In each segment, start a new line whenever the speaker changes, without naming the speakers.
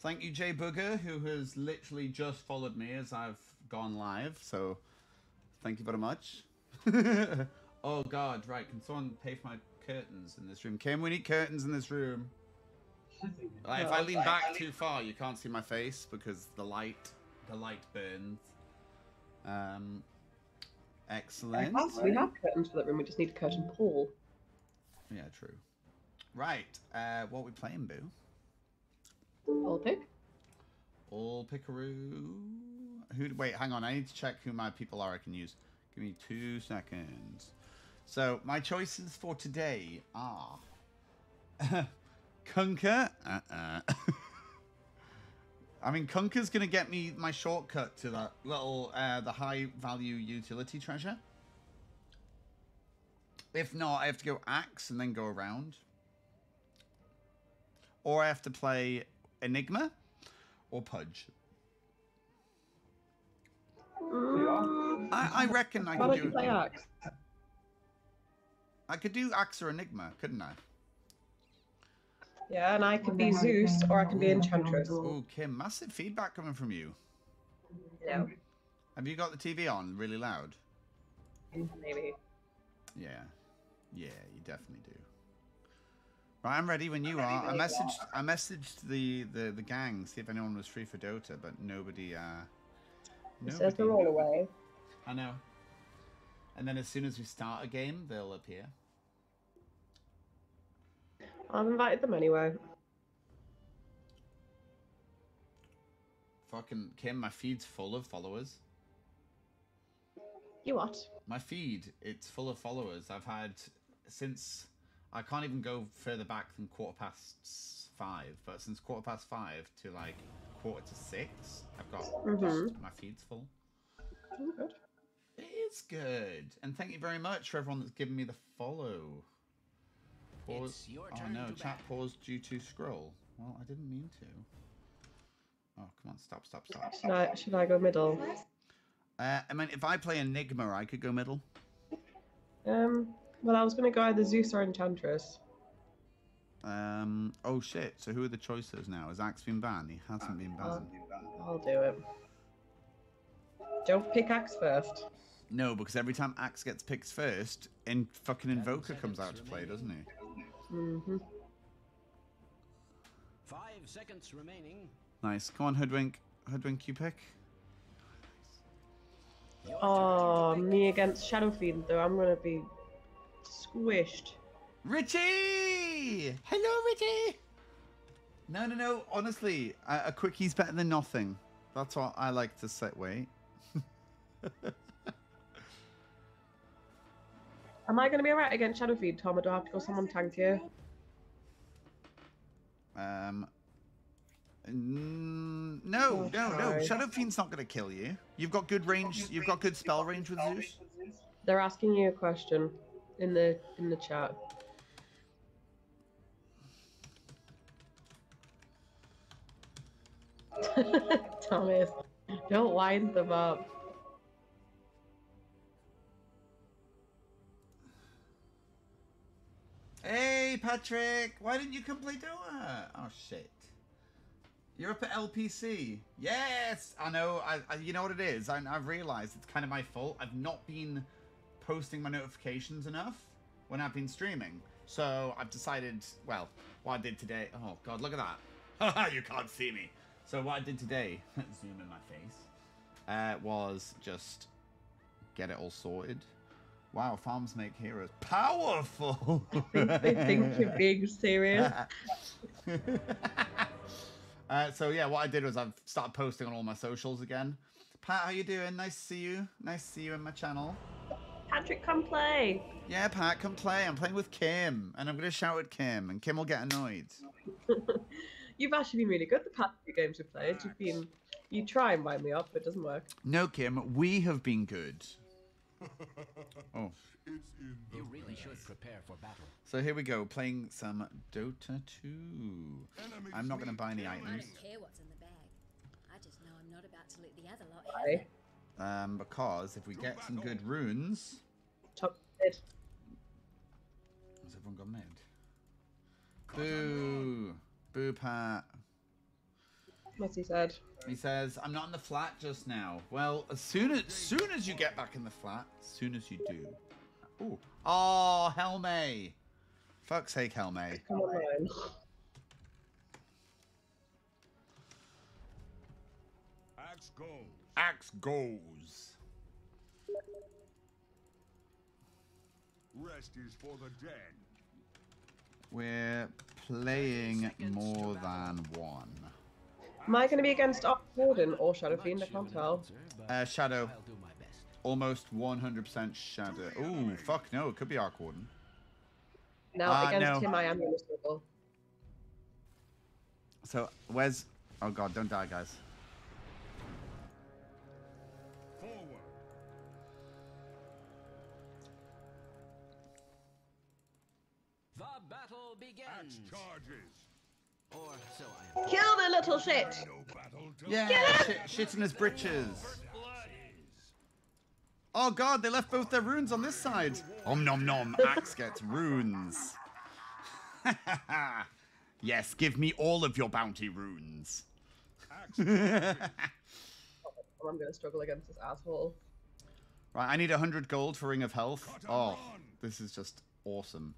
Thank you, Jay Booger, who has literally just followed me as I've gone live. So, thank you very much. oh God, right? Can someone pay for my curtains in this room? Kim, we need curtains in this room. Like, if I lean back too far, you can't see my face because the light, the light burns. Um, excellent.
We have curtains for that room. We just need a curtain pole.
Yeah, true. Right. Uh, what are we playing, Boo?
All pick.
All pickaroo. Who? Wait, hang on. I need to check who my people are. I can use. Give me two seconds. So my choices for today are Kunkka. Uh-uh. I mean, Kunkka's gonna get me my shortcut to that little, uh, the high value utility treasure. If not, I have to go Axe and then go around. Or I have to play Enigma or Pudge. I, I reckon I could
you play Axe?
I could do Axe or Enigma, couldn't I?
Yeah, and I can be Zeus or I can be Enchantress.
Oh, Kim, massive feedback coming from you.
No,
Have you got the TV on really loud?
maybe.
Yeah. Yeah, you definitely do. Right, I'm ready when you are. I messaged I messaged the, the, the gang, see if anyone was free for Dota, but nobody uh
says they're all away.
I know. And then as soon as we start a game, they'll appear.
I've invited them anyway.
Fucking Kim, my feed's full of followers.
You what?
My feed, it's full of followers. I've had since I can't even go further back than quarter past five, but since quarter past five to like quarter to six, I've got just, my feed's full.
Good.
It is good, and thank you very much for everyone that's given me the follow. Pause.
It's your
oh no,
to
chat
bat.
paused due to scroll. Well, I didn't mean to. Oh come on, stop, stop, stop.
Should I should I go middle?
Uh, I mean, if I play Enigma, I could go middle.
Um. Well, I was gonna go either Zeus or Enchantress.
Um. Oh shit. So who are the choices now? Has Axe been banned? He hasn't been banned.
I'll do it. Don't pick Axe first.
No, because every time Axe gets picked first, in fucking Invoker comes out to play, doesn't he?
Mm-hmm.
Five seconds remaining.
Nice. Come on, Hoodwink. Hoodwink, you pick.
Your
Oh, me against Shadowfiend though. I'm gonna be squished.
Richie! Hello, Richie! No, no, no. Honestly, a, a quicky's better than nothing. That's what I like to say. Wait.
Am I gonna be alright against Shadowfiend, Tom, or do I have to go someone tankier?
Um. mm, No,
Oh,
no, no.
sorry.
Shadow Fiend's not going to kill you. You've got good range. You've got good spell range with Zeus.
They're asking you a question in the in the chat. Thomas, don't wind them up.
Hey, Patrick. Why didn't you come play? Oh shit. You're up at LPC. Yes, I know. I, I you know what it is. I, I've realized it's kind of my fault. I've not been posting my notifications enough when I've been streaming. So I've decided. Well, what I did today. Oh god, look at that. Haha, you can't see me. So what I did today, zoom in my face, uh, was just get it all sorted. Wow, farms make heroes powerful.
they think you're being serious.
uh, so yeah, what I did was I've started posting on all my socials again. Pat, how you doing? Nice to see you. Nice to see you in my channel.
Patrick, come play.
Yeah, Pat, come play. I'm playing with Kim, and I'm gonna shout at Kim, and Kim will get annoyed.
You've actually been really good the past few games we've played. You've been you try and wind me up, but it doesn't work.
No, Kim, we have been good. Oh,
You really should prepare for battle.
so here we go, playing some Dota 2. I'm not gonna buy any items.
I
items,
don't care what's in the bag. I just know I'm not about to let the other lot have it.
um, because if we get some good runes,
Top mid.
has everyone gone mid? Boo, boo, Pat.
What's he said?
He says, "I'm not in the flat just now." Well, as soon as soon as you get back in the flat, as soon as you do. Ooh. Oh, Helme. Fuck's sake, Helme.
Come on, Ryan.
Axe goes.
Axe goes.
Rest is for the dead.
We're playing more than one.
Am I going to be against Arc Warden or Shadow Fiend? I can't tell.
Uh, Shadow.
I'll do my best.
Almost 100% Shadow. Ooh, fuck no. It could be Arc Warden.
Now
Uh,
against
no.
him, I am going to struggle.
So, where's... Oh god, don't die, guys.
Battle
Axe
begins.
charges.
Or so I am.
Kill the little shit!
No battle till
Yeah, shit, shit in his britches. Oh god, they left both their runes on this side. Om nom nom, Axe gets runes. yes, give me all of your bounty runes.
Oh, I'm going to struggle against this asshole.
Right, I need 100 gold for Ring of Health. Oh, this is just awesome.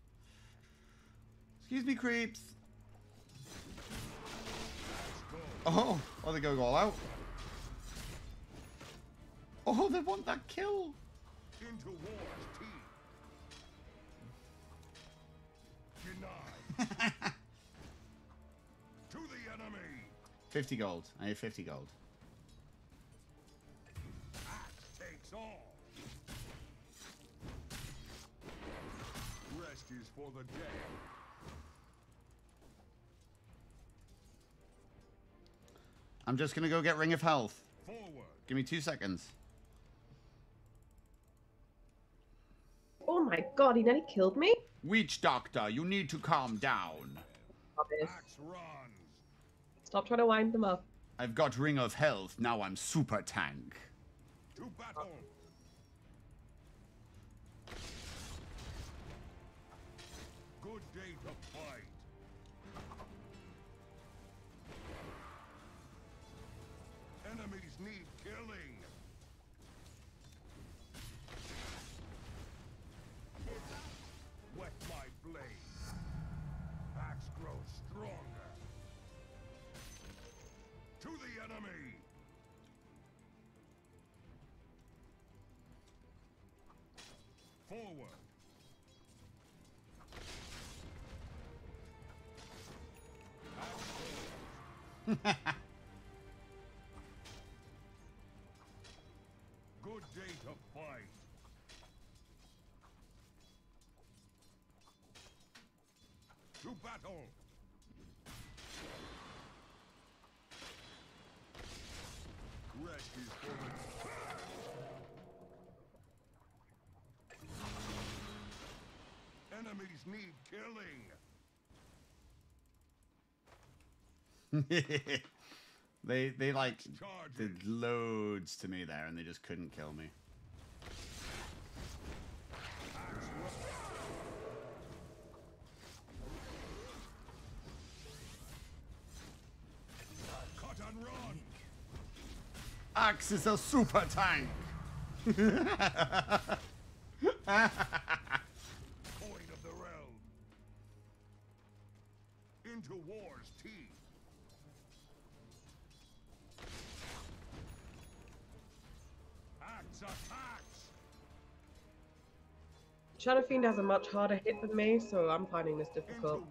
Excuse me, creeps. Oh, oh, they go all out. Oh, they want that kill.
into war's teeth. Denied. to the enemy.
50 gold. I need 50 gold.
Axe takes all. Rest is for the dead.
I'm just gonna go get Ring of Health.
Forward.
Give me two seconds.
Oh my god, he nearly killed me?
Witch Doctor, you need to calm down.
Stop it.
Axe runs.
Stop trying to wind them up.
I've got Ring of Health, now I'm super tank.
To battle. Need killing. Wet my blade. Axe grows stronger. To the enemy. Forward. Good battle. Rest is for Enemies need killing.
they they like did loads to me there and they just couldn't kill me. Axe is a super tank.
Coin of the realm. Into war's teeth. Axe attacks.
Shadow Fiend has a much harder hit than me, so I'm finding this
Into
difficult.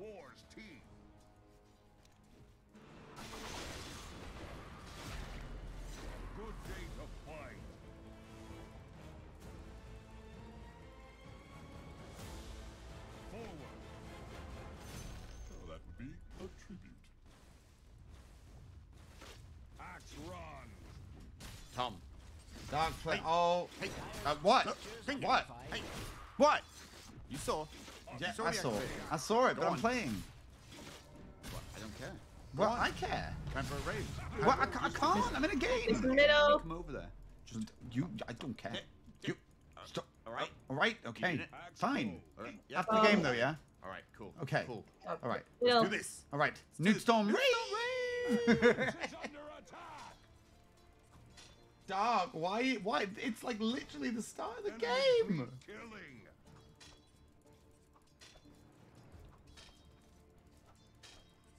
What? What?
Hey, what? You saw?
Yeah,
you saw
I saw.
activity.
I saw it,
Go
but I'm playing.
What? I don't care.
Well. I care.
Time for a raid.
Well, I, I can't. I'm in a game.
It's
game.
middle.
Come over there.
Just you. I don't care. You. Stop.
All right.
Uh, all right. Okay. Fine.
All right. Yeah.
After the game, though, yeah.
All right. Cool.
Okay.
Cool.
All right.
Middle.
Do this.
All right. Nuke Storm.
Is under
Dark, why? Why? It's like literally the start of the game.
Killing.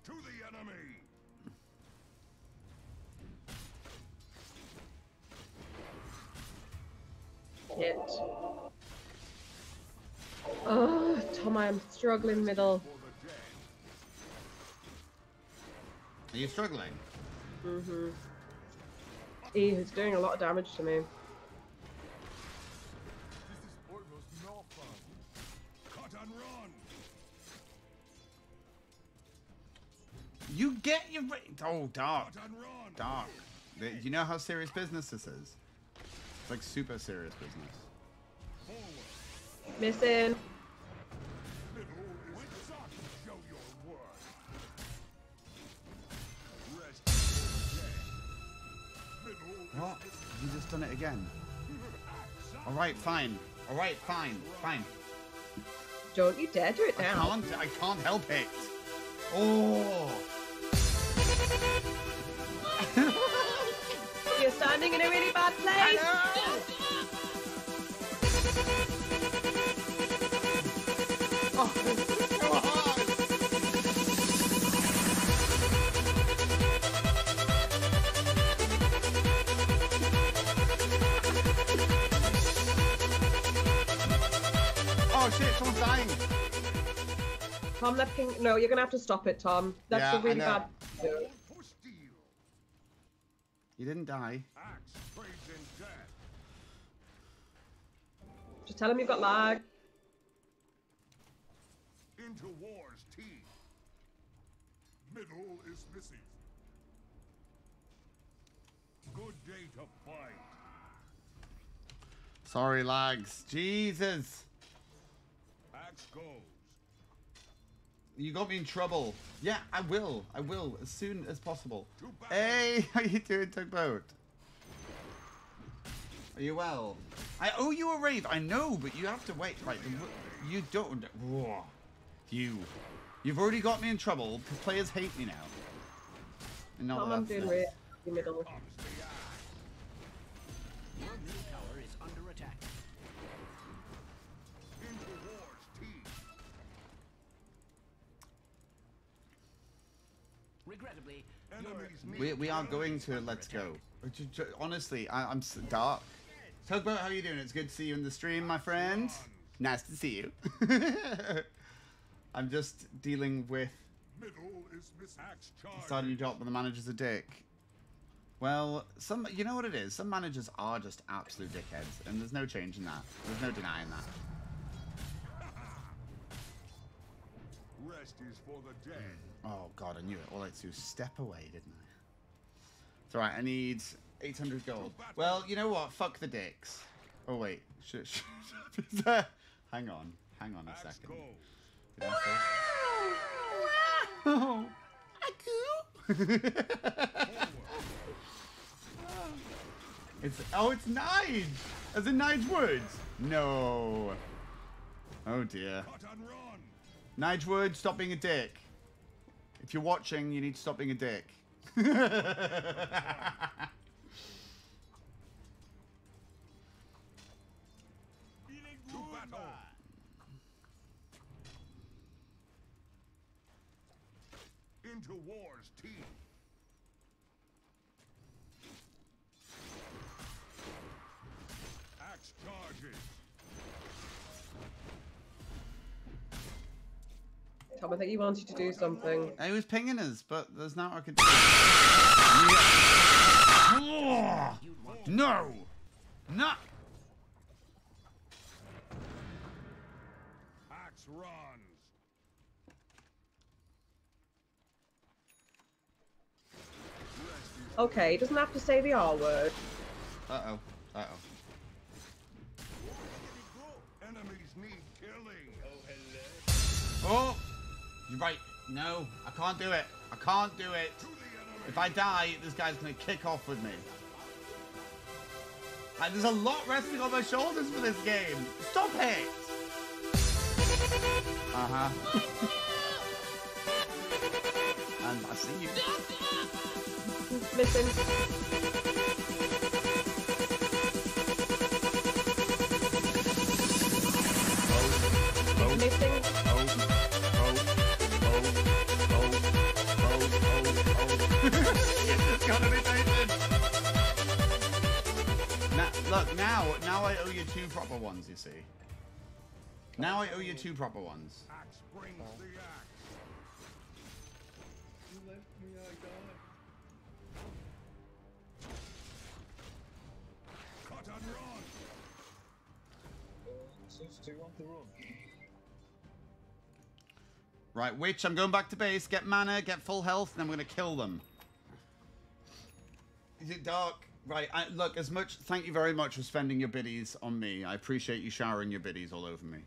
To the enemy.
Hit. Oh, Tom, I am struggling middle.
For the dead.
Are you struggling?
Mm-hmm. E is doing a lot of damage to me.
This is almost no fun. Cut and run.
You get your. Oh, dark,
Cut and run.
dark. You know how serious business this is. It's like super serious business.
Missing.
What? You just done it again. All right, fine. All right, fine, fine.
Don't you dare do it now.
I can't. I can't help it. Oh.
You're standing in a really bad place.
Shit, someone's dying.
Tom, that ping. No, you're gonna have to stop it, Tom. That's
Yeah,
a
I
really
know.
bad.
Roll for steel.
You didn't die.
Axe death.
Just tell him you've got lag.
Into war's teeth. Middle is missing. Good day to fight.
Sorry, lags. Jesus.
Axe goes.
You got me in trouble. Yeah, I will. I will as soon as possible. Hey, how you doing, Tugboat? Are you well? I owe you a rave. I know, but you have to wait. Right, you don't. Whoa. You. You've already got me in trouble. The players hate me now. And not
Tom,
that
I'm doing
nice.
really middle.
The
middle
We, we are going to Let's. Go. Honestly, I, I'm s- dark. Tugboat, how you doing? It's good to see you in the stream, my friend. Nice to see you. I'm just dealing with starting your job when the manager's a dick. Well, some you know what it is. Some managers are just absolute dickheads, and there's no change in that. There's no denying that.
Rest is for the dead.
Oh god, I knew it. All I had to do was step away, didn't I? It's alright. I need 800 gold. Well, you know what? Fuck the dicks. Oh wait, sh- sh- hang on, hang on a second.
goes.
Did I say? Oh, it's oh, it's Nige, as in Nige Woods. No. Oh dear.
Cut.
Nige Woods, stop being a dick. If you're watching, you need to stop being a dick.
Into war's
Tom, I think you wanted to do something.
He was pinging us, but there's not I could do. no, no.
Axe runs.
Okay, he doesn't have to say the R word.
Uh oh. Uh oh.
Enemies need killing.
Oh, hello. oh. You're right. No, I can't do it. I can't do it. If I die, this guy's going to kick off with me. And there's a lot resting on my shoulders for this game. Stop it! Uh-huh. and I see you.
Missing. Missing.
Oh. Gonna be Nathan. Now, look, now, now I owe you two proper ones, you see. Now I owe you two proper ones.
Axe brings the axe.
You left me, I died.
Cut and run.
Since they want the run.
Right, Witch, I'm going back to base. Get mana, get full health, and then we're gonna kill them. Is it dark? Right, I, look, as much, thank you very much for spending your biddies on me. I appreciate you showering your biddies all over me.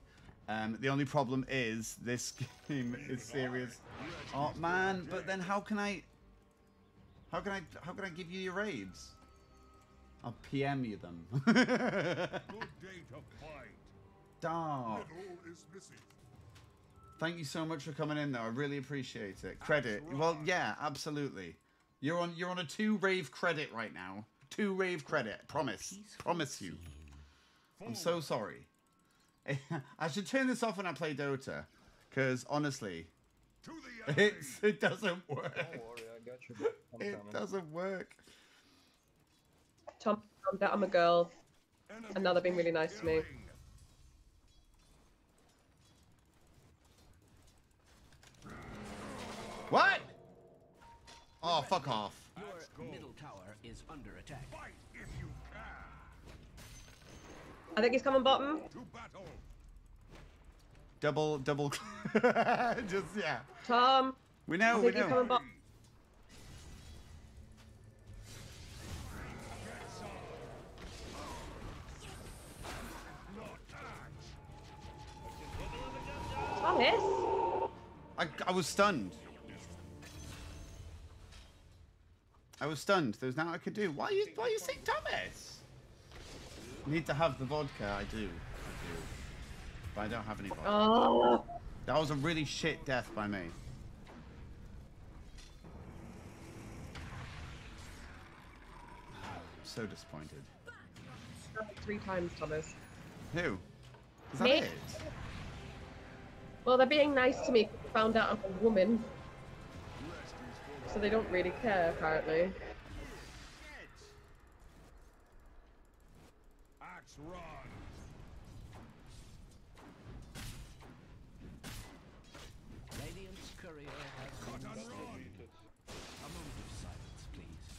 Um, the only problem is, this game is serious. Oh, man, but then how can I... How can I, how can I give you your raves? I'll PM you them.
Good day to fight.
Dark. Thank you so much for coming in, though. I really appreciate it. Credit. Well, yeah, absolutely. You're on. You're on a two rave credit right now. Two rave credit. Promise. Promise you. I'm so sorry. I should turn this off when I play Dota, because honestly,
To the
it's it doesn't work.
Don't worry, I got you. I'm
It
coming.
doesn't work.
Tom, found that I'm a girl.
Enemy
Another being really nice to me.
What? Oh, fuck off.
Your middle tower is under attack.
Fight if you can.
I think he's coming bottom.
To battle.
Double, double. Just yeah.
Tom,
We
I
know. We
think he's coming
know.
bottom. Thomas?
I, I was stunned. I was stunned. There's nothing I could do. Why are you why are you say Thomas? Need to have the vodka. I do. I do. But I don't have any vodka.
Oh,
That was a really shit death by me. So disappointed.
three times, Thomas.
Who? Is that
Me.
it?
Well, they're being nice to me found out I'm a woman. So they don't really care, apparently.
Axe run.
Radiant's courier has been
and
slain.
run.
A moment of silence, please.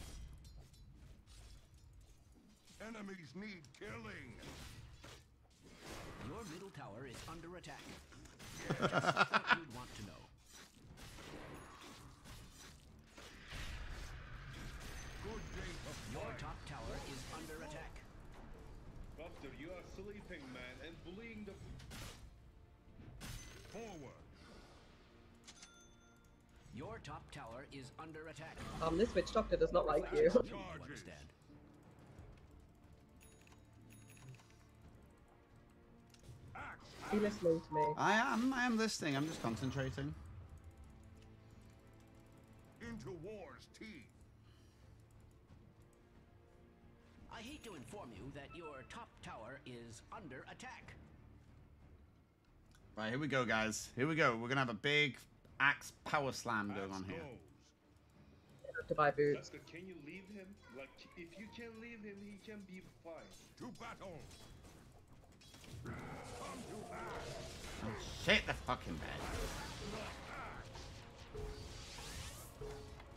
Enemies need killing.
Your middle tower is under attack. Just what you'd want to know. Top tower is under attack.
Um, this witch doctor does not like you.
You
Charges.
understand.
Axe.
Be listening to me.
I am. I am listening. I'm just concentrating.
Into war's teeth.
I hate to inform you that your top tower is under attack.
Right, here we go, guys. Here we go. We're gonna have a big axe power slam going on here.
goes.
I have to buy boots.
Buster, can you leave him? Like, if you can leave him, he can be fine.
To battle. Come to axe.
Oh, shit the fucking bed.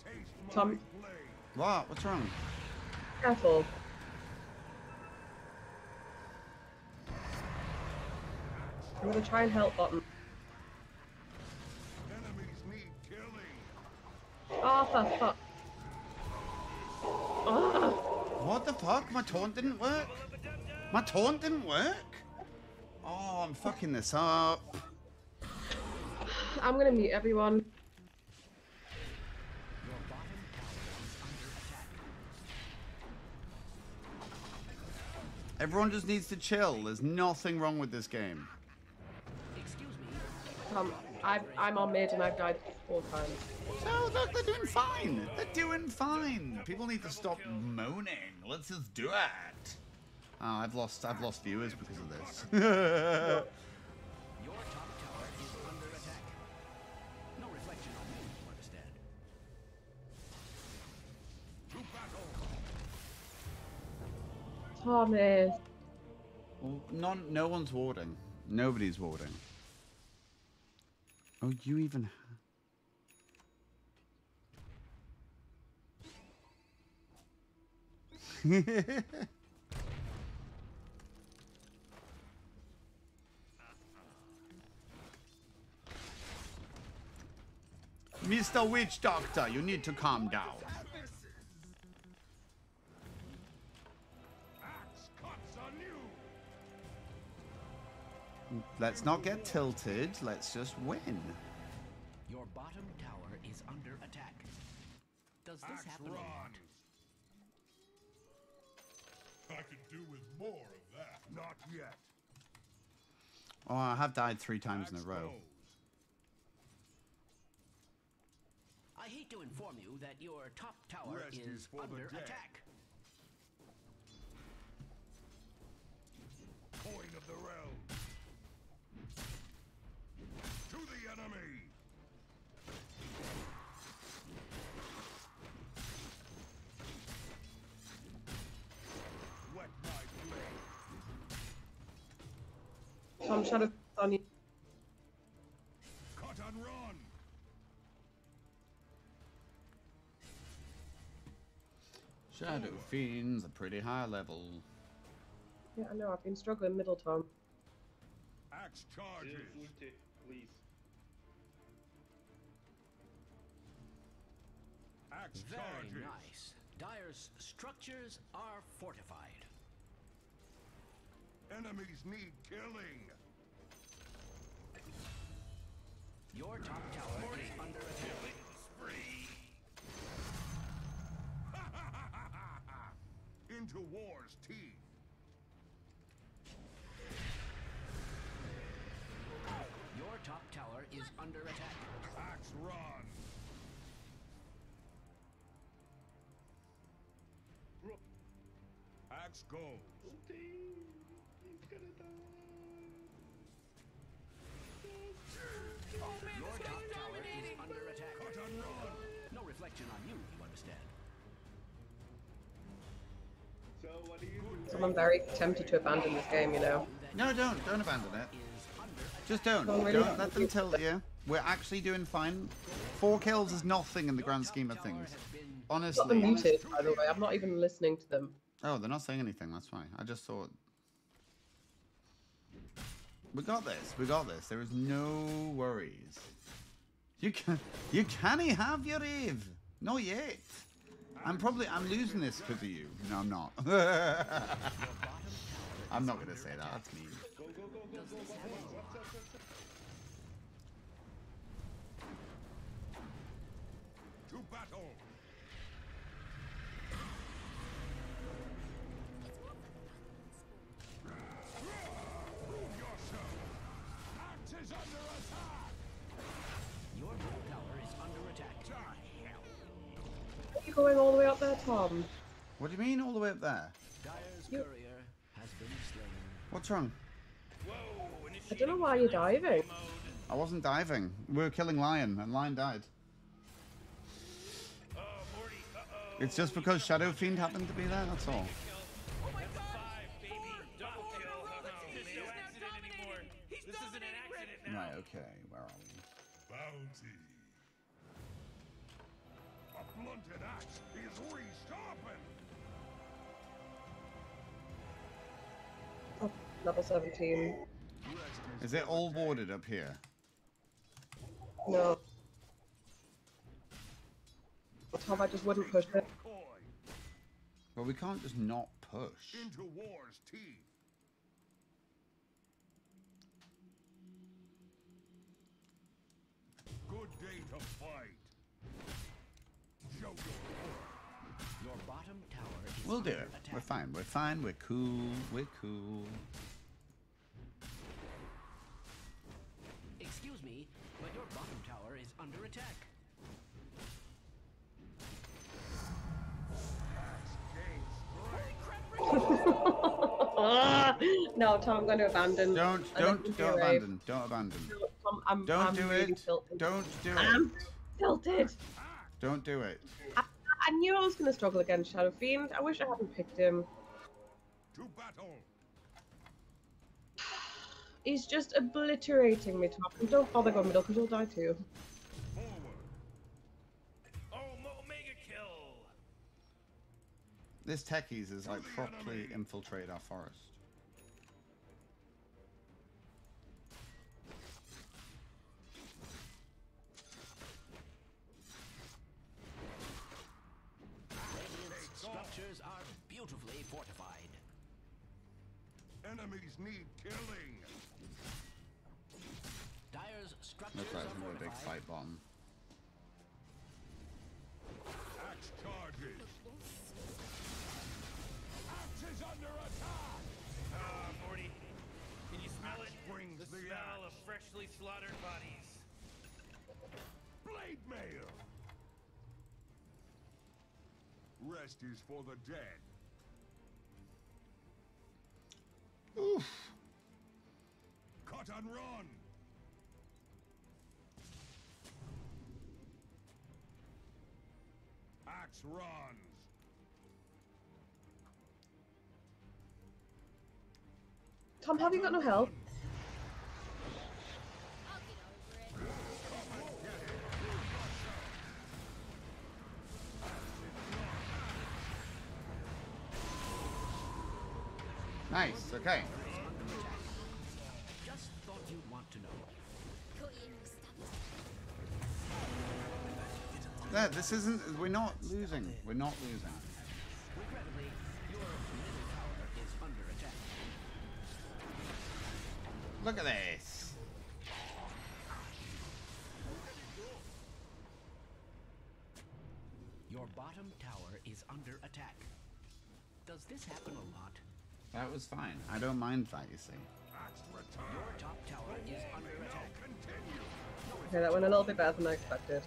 Taste
Tom-
What? What's wrong?
Careful. I'm gonna try and help bottom. Oh, for fuck. Oh,
What the fuck? My taunt didn't work? My taunt didn't work? Oh, I'm fucking this up.
I'm gonna mute everyone.
Your bottom tower is under attack.
Everyone just needs to chill. There's nothing wrong with this game.
Excuse me.
Um, I've, I'm on mid and I've died four times.
So look, they're doing fine. They're doing fine. People need to stop moaning. Let's just do it. Oh, I've lost, I've lost viewers because of this.
Thomas.
Well, none, no one's warding. Nobody's warding. Oh, you even. Mr. Witch Doctor, you need to calm down. Let's not get tilted. Let's just win.
Your bottom tower is under attack. Does this
Axe
happen a
runs.
lot?
I could do with more of that. Not yet.
Oh, I have died three times in a row.
goes.
I hate to inform you that your top tower
Rest is
is
for
under
dead.
attack.
Coin of the realm. Blade.
Tom Shadow on you.
Cut and run.
Shadow Fiend's a pretty high level.
Yeah, I know. I've been struggling middle, Tom.
Axe
Jill
charges.
ulti, please.
Axe
Very
charges.
nice. Dire's structures are fortified.
Enemies need killing.
Your top tower is under attack.
Into war's teeth.
Your top tower is under attack.
Axe run. Axe goes.
ulti. He's gonna die.
Your top tower is under attack.
Cut and run.
No reflection on you, you understand.
So what do you do?
So I'm very tempted to abandon this game, you know.
No, don't. Don't abandon it.
under attack.
Just don't.
Oh, really?
Don't let them tilt you. We're actually doing fine. Four kills is nothing in the grand scheme of things.
Got them
Honestly.
muted, by the way. I'm not even listening to them.
Oh, they're not saying anything. That's fine. I just thought. We got this. We got this. There is no worries. You can. You can't have your Eve. Not yet. I'm probably. I'm losing this because of you. No, I'm not. I'm not gonna say that. That's mean.
Go, go,
going all the way up there, Tom?
What do you mean all the way up there?
Dire's
You-
courier has been slain.
What's wrong?
I don't know why you're diving.
I wasn't diving. We were killing Lion, and Lion died. It's just because Shadow Fiend happened to be there, that's all. Right, okay, where are we?
Bounty.
Level 17.
Is it all warded up here?
No. Tom, I just wouldn't push it.
Well, we can't just not push.
into war's teeth. Good day to fight. Show your worth.
Your bottom tower is
We'll do it.
attack.
We're fine. We're fine. We're cool. We're cool.
Under attack.
No, Tom, I'm going to abandon.
Don't, don't, don't
you're right.
abandon. Don't abandon.
Tom, I'm,
Don't
I'm
do
really
it.
tilted.
Don't do
I'm
it.
tilted.
Don't do it.
I, I knew I was going to struggle against Shadow Fiend. I wish I hadn't picked him.
To battle.
He's just obliterating me, Tom. Don't bother going middle, because you'll die too.
This techies is like properly infiltrated our forest.
Structures are beautifully fortified.
Enemies need killing.
Dire's structures
Looks like
are
it's gonna be a big fight bottom.
Freshly slaughtered bodies.
Blade mail. Rest is for the dead.
Oof.
Cut and run. Axe runs.
Tom, have you got no help?
Nice. Okay.
Just thought you'd want to know.
There. This isn't. We're not losing. We're not losing.
Regrettably, your middle tower is under attack.
Look at this.
Your bottom tower is under attack. Does this happen a lot?
That was fine. I don't mind that. You see.
Your top tower is under attack.
Okay, that went a little bit better than I expected.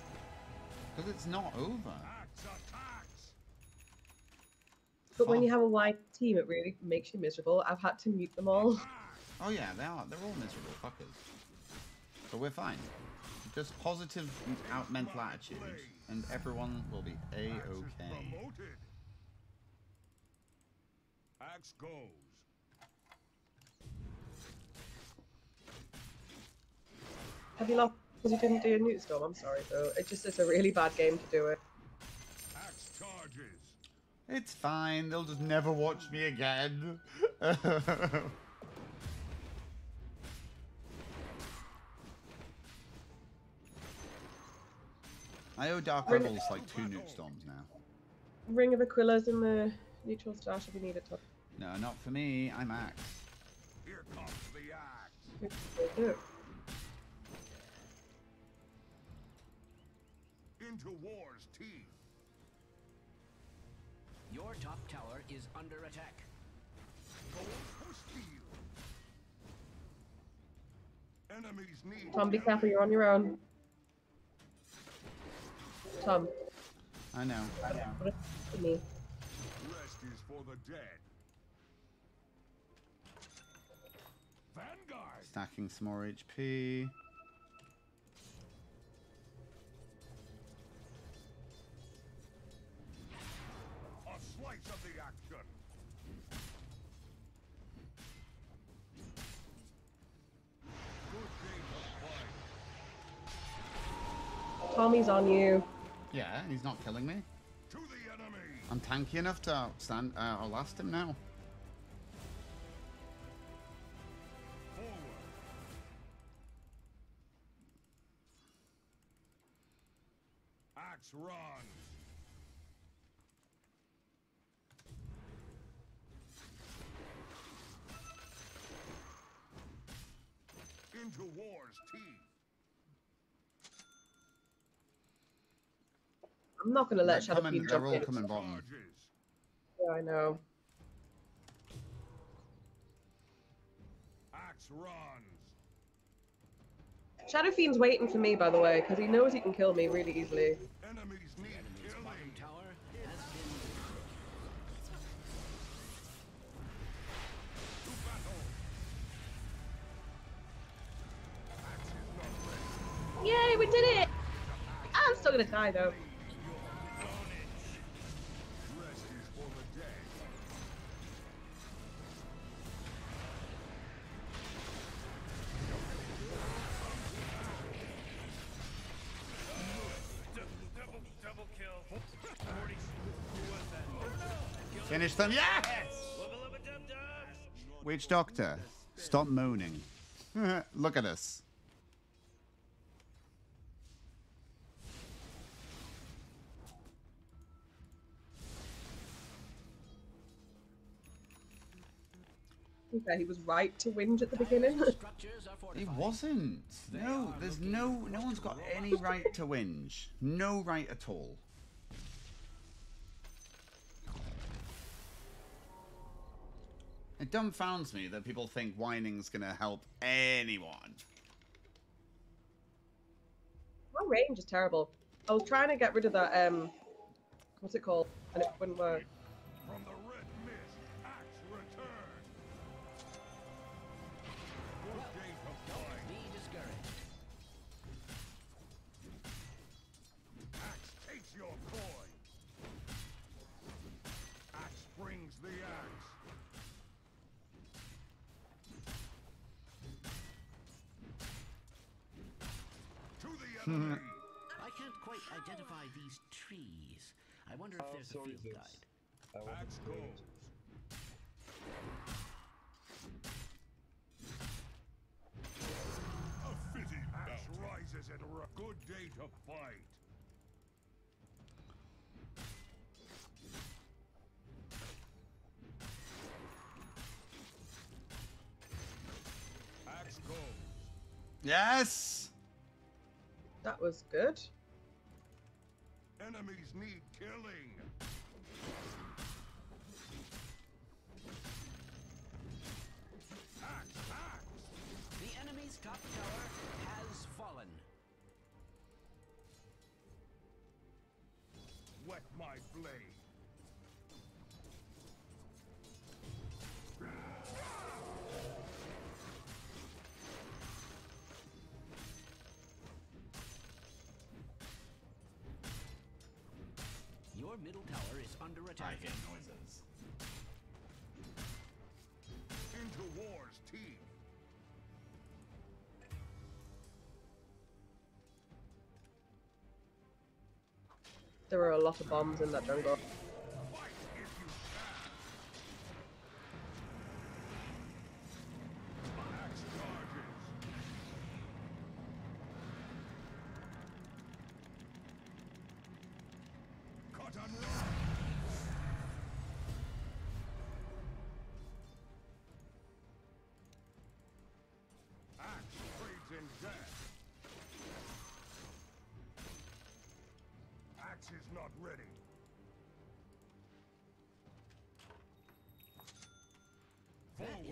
Because it's not over.
But when you have a wide team, it really makes you miserable. I've had to mute them all.
Oh yeah, they are. They're all miserable fuckers. But we're fine. Just positive out mental attitude, and everyone will be a
Axe is
okay.
goes.
Have you lost because you didn't do your nuke storm? I'm sorry, though. It just is a really bad game to do it.
Axe charges.
It's fine. They'll just never watch me again. I owe Dark Rebels like two nuke storms now.
Ring of Aquila's in the neutral stash if you need it to.
No, not for me. I'm Axe.
Here comes the axe. Into war's teeth.
Your top tower is under attack.
Go for steel. Enemies need
Tom, be careful, you're on your own. Tom,
I know.
what is for me?
Rest is for the dead.
Stacking some more HP.
A slice of the action. Good game of fight.
Tommy's on you.
Yeah, he's not killing me.
To the enemy.
I'm tanky enough to stand. Uh, I'll last him now.
Axe runs. Into war's teeth.
I'm not gonna let
They're
Shadow
coming-
jump
all
in.
coming bottom.
Yeah, I know.
Axe runs.
Shadow Fiend's waiting for me, by the way, because he knows he can kill me really easily.
Enemies need
Enemy's bottom tower has been
To battle. Axe is not ready.
Yay, we did it! I'm still gonna die though.
Them, yes!
Wubba lubba dub dub.
Witch Doctor, stop moaning.
Look at us.
He was right to whinge at the beginning.
He wasn't. No, there's no, no one's got any right to whinge. No right at all. It dumbfounds me that people think whining's gonna help anyone.
My range is terrible. I was trying to get rid of that, um, what's it called? And it wouldn't work.
I can't quite identify these trees. I wonder if there's a field guide.
Axe goes. A fitting axe rises and ru- Good day to fight. Axe goes.
Yes!
That was good.
Enemies need killing. Axe, axe.
The enemy's top tower tower is under
I hear noises.
Into war's teeth.
There were a lot of bombs in that jungle.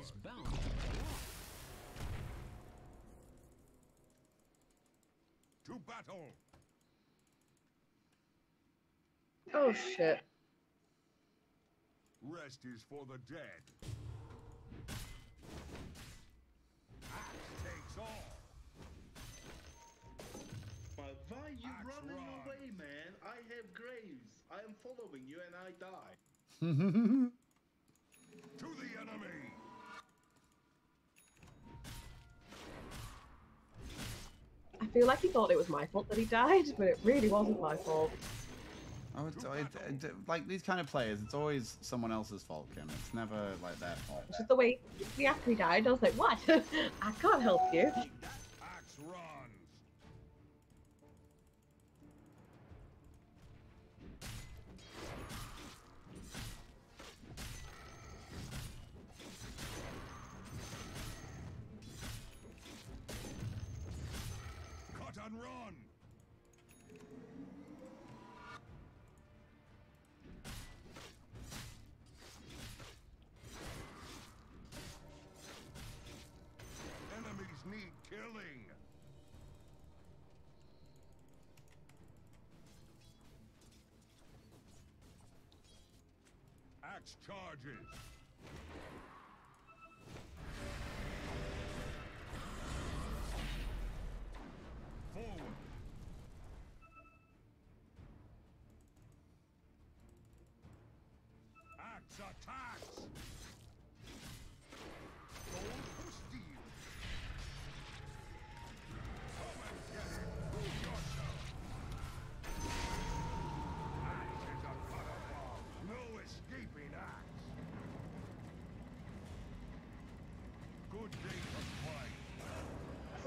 Is
bound to pay off.
To battle.
Oh shit.
Rest is for the dead. Axe takes all.
But why you
Axe
running
run.
away, man? I have graves. I am following you and I die.
feel like he thought it was my fault that he died, but it really wasn't my fault.
Oh, it's, it, it, like these kind of players, it's always someone else's fault, Kim. It's never like their fault.
It's just the way me after he died, I was like, what? I can't help you.
Axe charges. Forward. Axe attacks.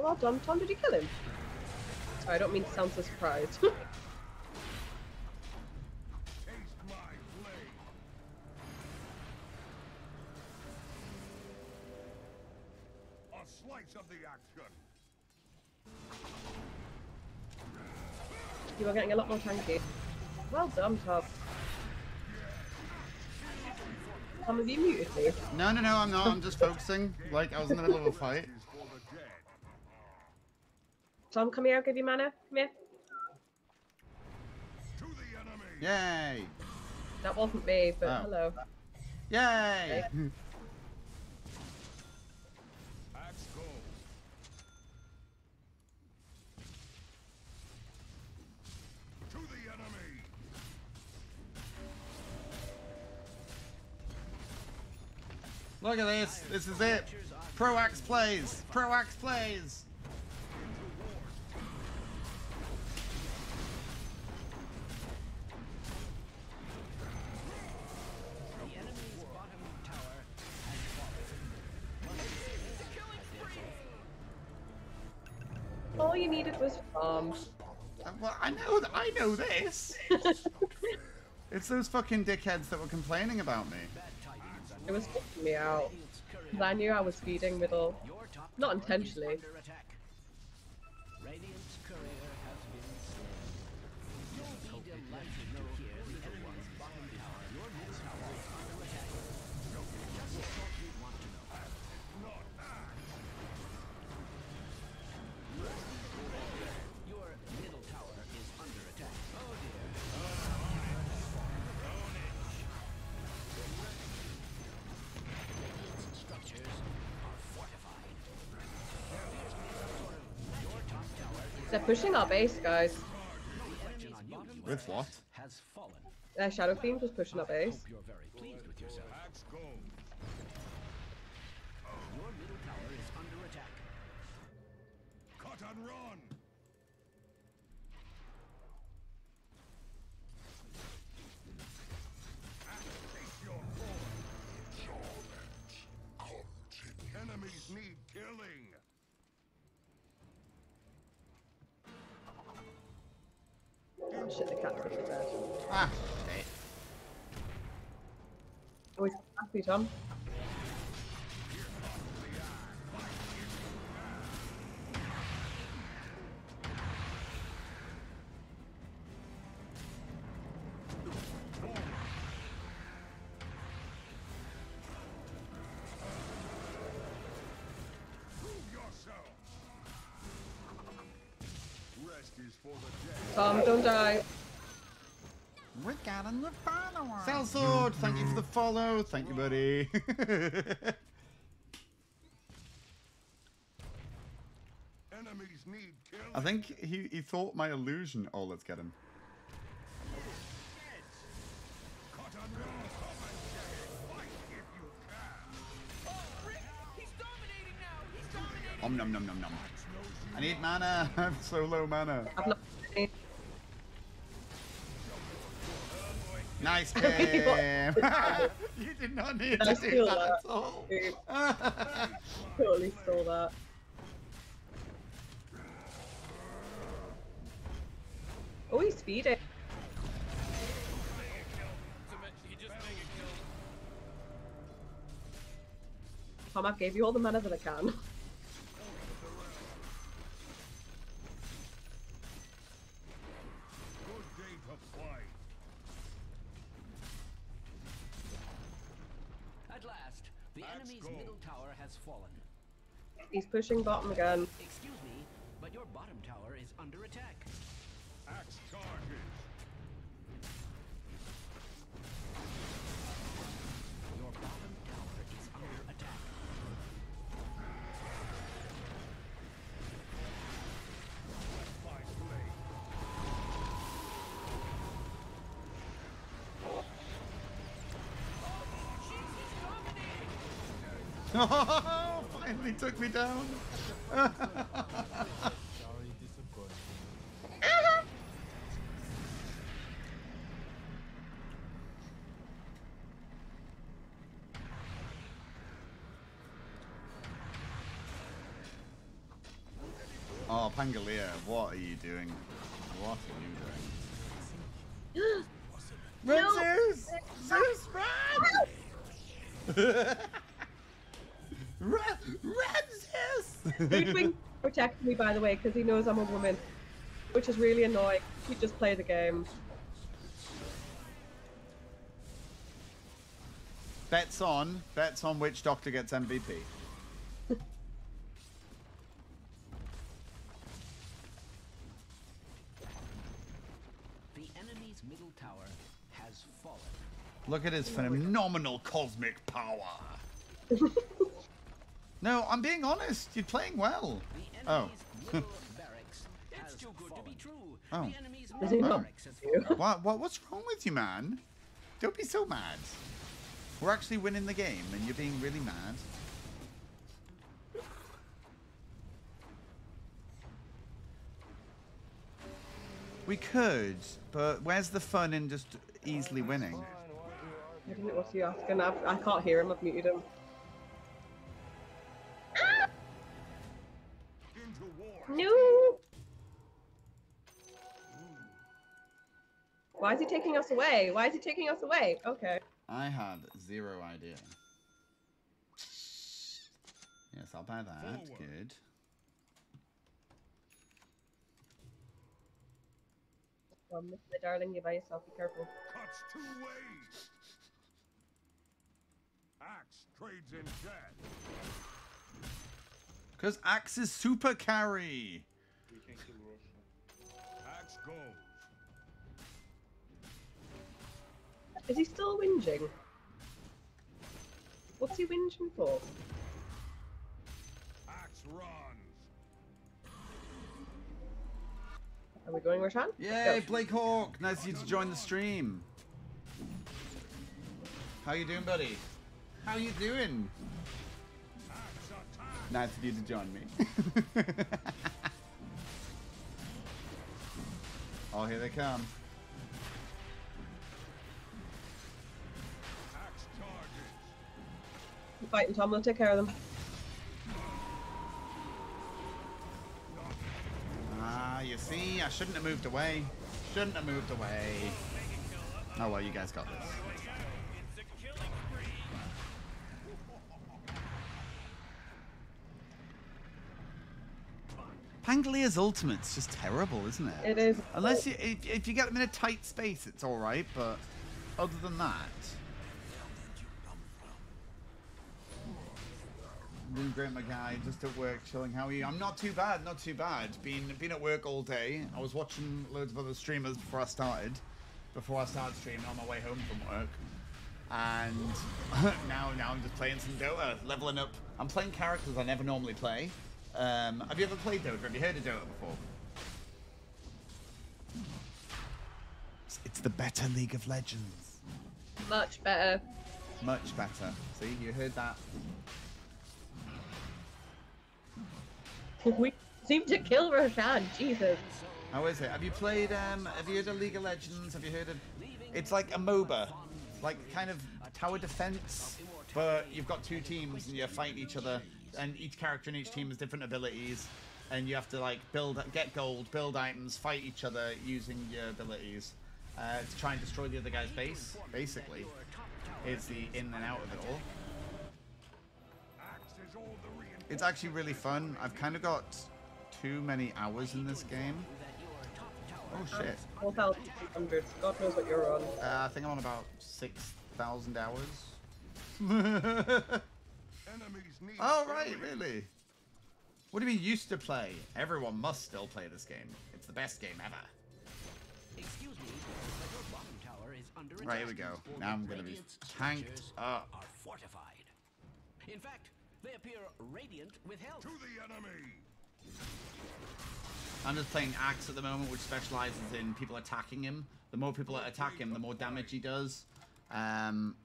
Well done, Tom. Did you kill him? Sorry, I don't mean to sound so surprised. You are getting a lot more tanky. Well done, Tom. Tom, have you muted me?
No, no, no, I'm not. I'm just focusing. Like, I was in the middle of a fight.
Is for the dead.
Tom, come here, I'll give you mana. Come here.
To the enemy.
Yay!
That wasn't me, but
Oh.
hello.
Yay!
Axe go. To the enemy.
Look at this. This is it. Proax plays. Proax plays. I know this. It's those fucking dickheads that were complaining about me.
It was freaking me out. 'Cause I knew I was feeding middle.
Your top
Not intentionally. They're pushing our base, guys.
With what?
Their Shadow Fiend was pushing our base. Happy,
the.
Thank you, buddy.
Enemies need killing.
I think he, he thought my illusion. Oh, let's get him.
Cut and run. Come and get it. Fight if you can.
Om nom nom nom nom. I need mana. I have so low mana. Nice game. you did not need
I
to do that
that.
at all.
Totally stole that. Oh, he's speeding. Tom, I gave you all the mana that I can.
Good day to fight.
At last, the
Let's
enemy's
go.
middle tower has fallen.
He's pushing bottom again.
Excuse me, but your bottom tower is under attack.
Oh, finally took me down. Oh, Pangolier, what are you doing? What are you doing? Run,
No.
Zeus! Zeus, run! Run! Run, Zeus!
Ludwig protects me, by the way, because he knows I'm a woman, which is really annoying. You just play the game.
Bets on. Bets on Witch Doctor gets MVP.
The enemy's middle tower has fallen.
Look at his phenomenal cosmic power. no, I'm being honest. You're playing well.
The
Oh.
enemy's middle barracks has too good to be true.
Oh.
The enemy's
Is he
middle
not?
barracks has fallen.
What, what? What's wrong with you, man? Don't be so mad. We're actually winning the game, and you're being really mad. We could, but where's the fun in just easily winning?
I don't know what you're asking. I've, I can't hear him. I've muted him. No! Why is he taking us away? Why is he taking us away? Okay.
I had zero idea. Yes, I'll buy that.
Forward.
Good.
Um, my darling, you by yourself. Be careful.
Cuts two ways. Axe trades in jet.
Because Axe is super carry.
Axe goes.
Is he still whinging? What's he whinging for?
Axe runs.
Are we going Roshan?
Yay, Blake Hawk! Nice of you to join the stream. How you doing, buddy? How you doing?
Axe attack.
Nice of you to join me. oh, here they come.
Axe charges.
Fighting, Tom. We'll take care of them.
Ah, you see, I shouldn't have moved away. Shouldn't have moved away. Oh well, you guys got this.
It's a killing spree.
Pangolier's ultimate's just terrible, isn't it?
It is.
Unless you, if, if you get them in a tight space, it's all right. But other than that, doing great, my guy. Just at work, chilling. How are you? I'm not too bad. Not too bad. Been been at work all day. I was watching loads of other streamers before I started. Before I started streaming on my way home from work. And now, now I'm just playing some Dota, leveling up. I'm playing characters I never normally play. Um, have you ever played Dota? Have you heard of Dota before? It's- It's the better League of Legends.
Much better.
Much better. See, you heard that.
we seem to kill Roshan. Jesus.
How is it? Have you played? Um, have you heard of League of Legends? Have you heard of? It's like a MOBA, like kind of tower defense, but you've got two teams and you fight each other, and each character in each team has different abilities, and you have to like build, get gold, build items, fight each other using your abilities uh, to try and destroy the other guy's base. Basically, is the in and out of it all.
Axe is all the reinforcements.
It's actually really fun. I've kind of got too many hours in this game. Oh shit.
4,200. God knows what you're on.
Uh, I think I'm on about 6,000 hours.
Enemies
oh, right, really? What do you mean used to play? Everyone must still play this game. It's the best game ever.
Excuse me, but your bottom tower is under
Right, here we go. Now I'm gonna be
Radiant's
tanked up.
Are fortified. In fact, they appear radiant with health.
To the enemy.
I'm just playing Axe at the moment, which specializes in people attacking him. The more people that attack him, the more damage he does. Um,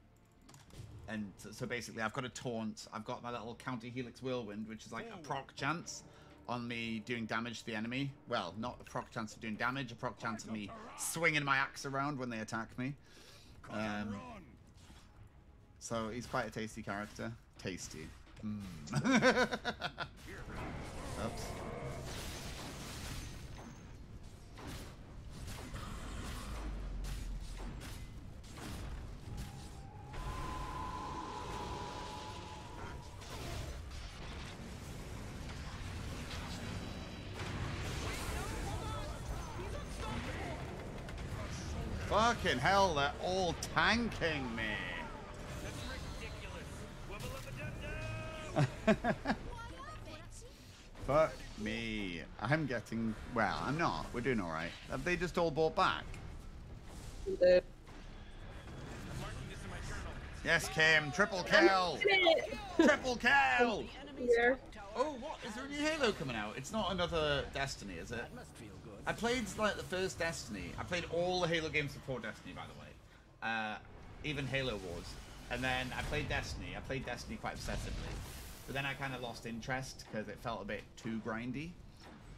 and so, basically, I've got a taunt. I've got my little counter helix whirlwind, which is like a proc chance on me doing damage to the enemy. Well, not a proc chance of doing damage, a proc chance of me swinging my axe around when they attack me. Um. So he's quite a tasty character. Tasty. Mm. Oops. Fucking hell, they're all tanking me.
That's ridiculous. Wubba-lubba-dub-dub.
Fuck me. I'm getting. Well, I'm not. We're doing alright. Have they just all bought back?
The-
I'm marking this in my journal.
Yes, Kim. Triple kill. Triple kill. Oh, what? Is there a new Halo coming out? It's not another Destiny, is it? I played like the first Destiny. I played all the Halo games before Destiny, by the way. Uh, even Halo Wars. And then I played Destiny. I played Destiny quite obsessively. But then I kind of lost interest because it felt a bit too grindy.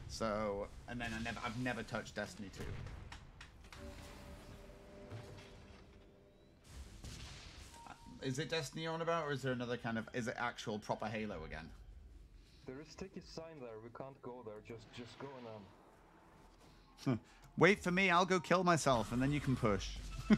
So, and then I never, I've never touched Destiny 2. Uh, Is it Destiny on about, or is there another kind of? Is it actual proper Halo again?
There is sticky sign there. We can't go there. Just, just go and um.
Wait for me. I'll go kill myself, and then you can push.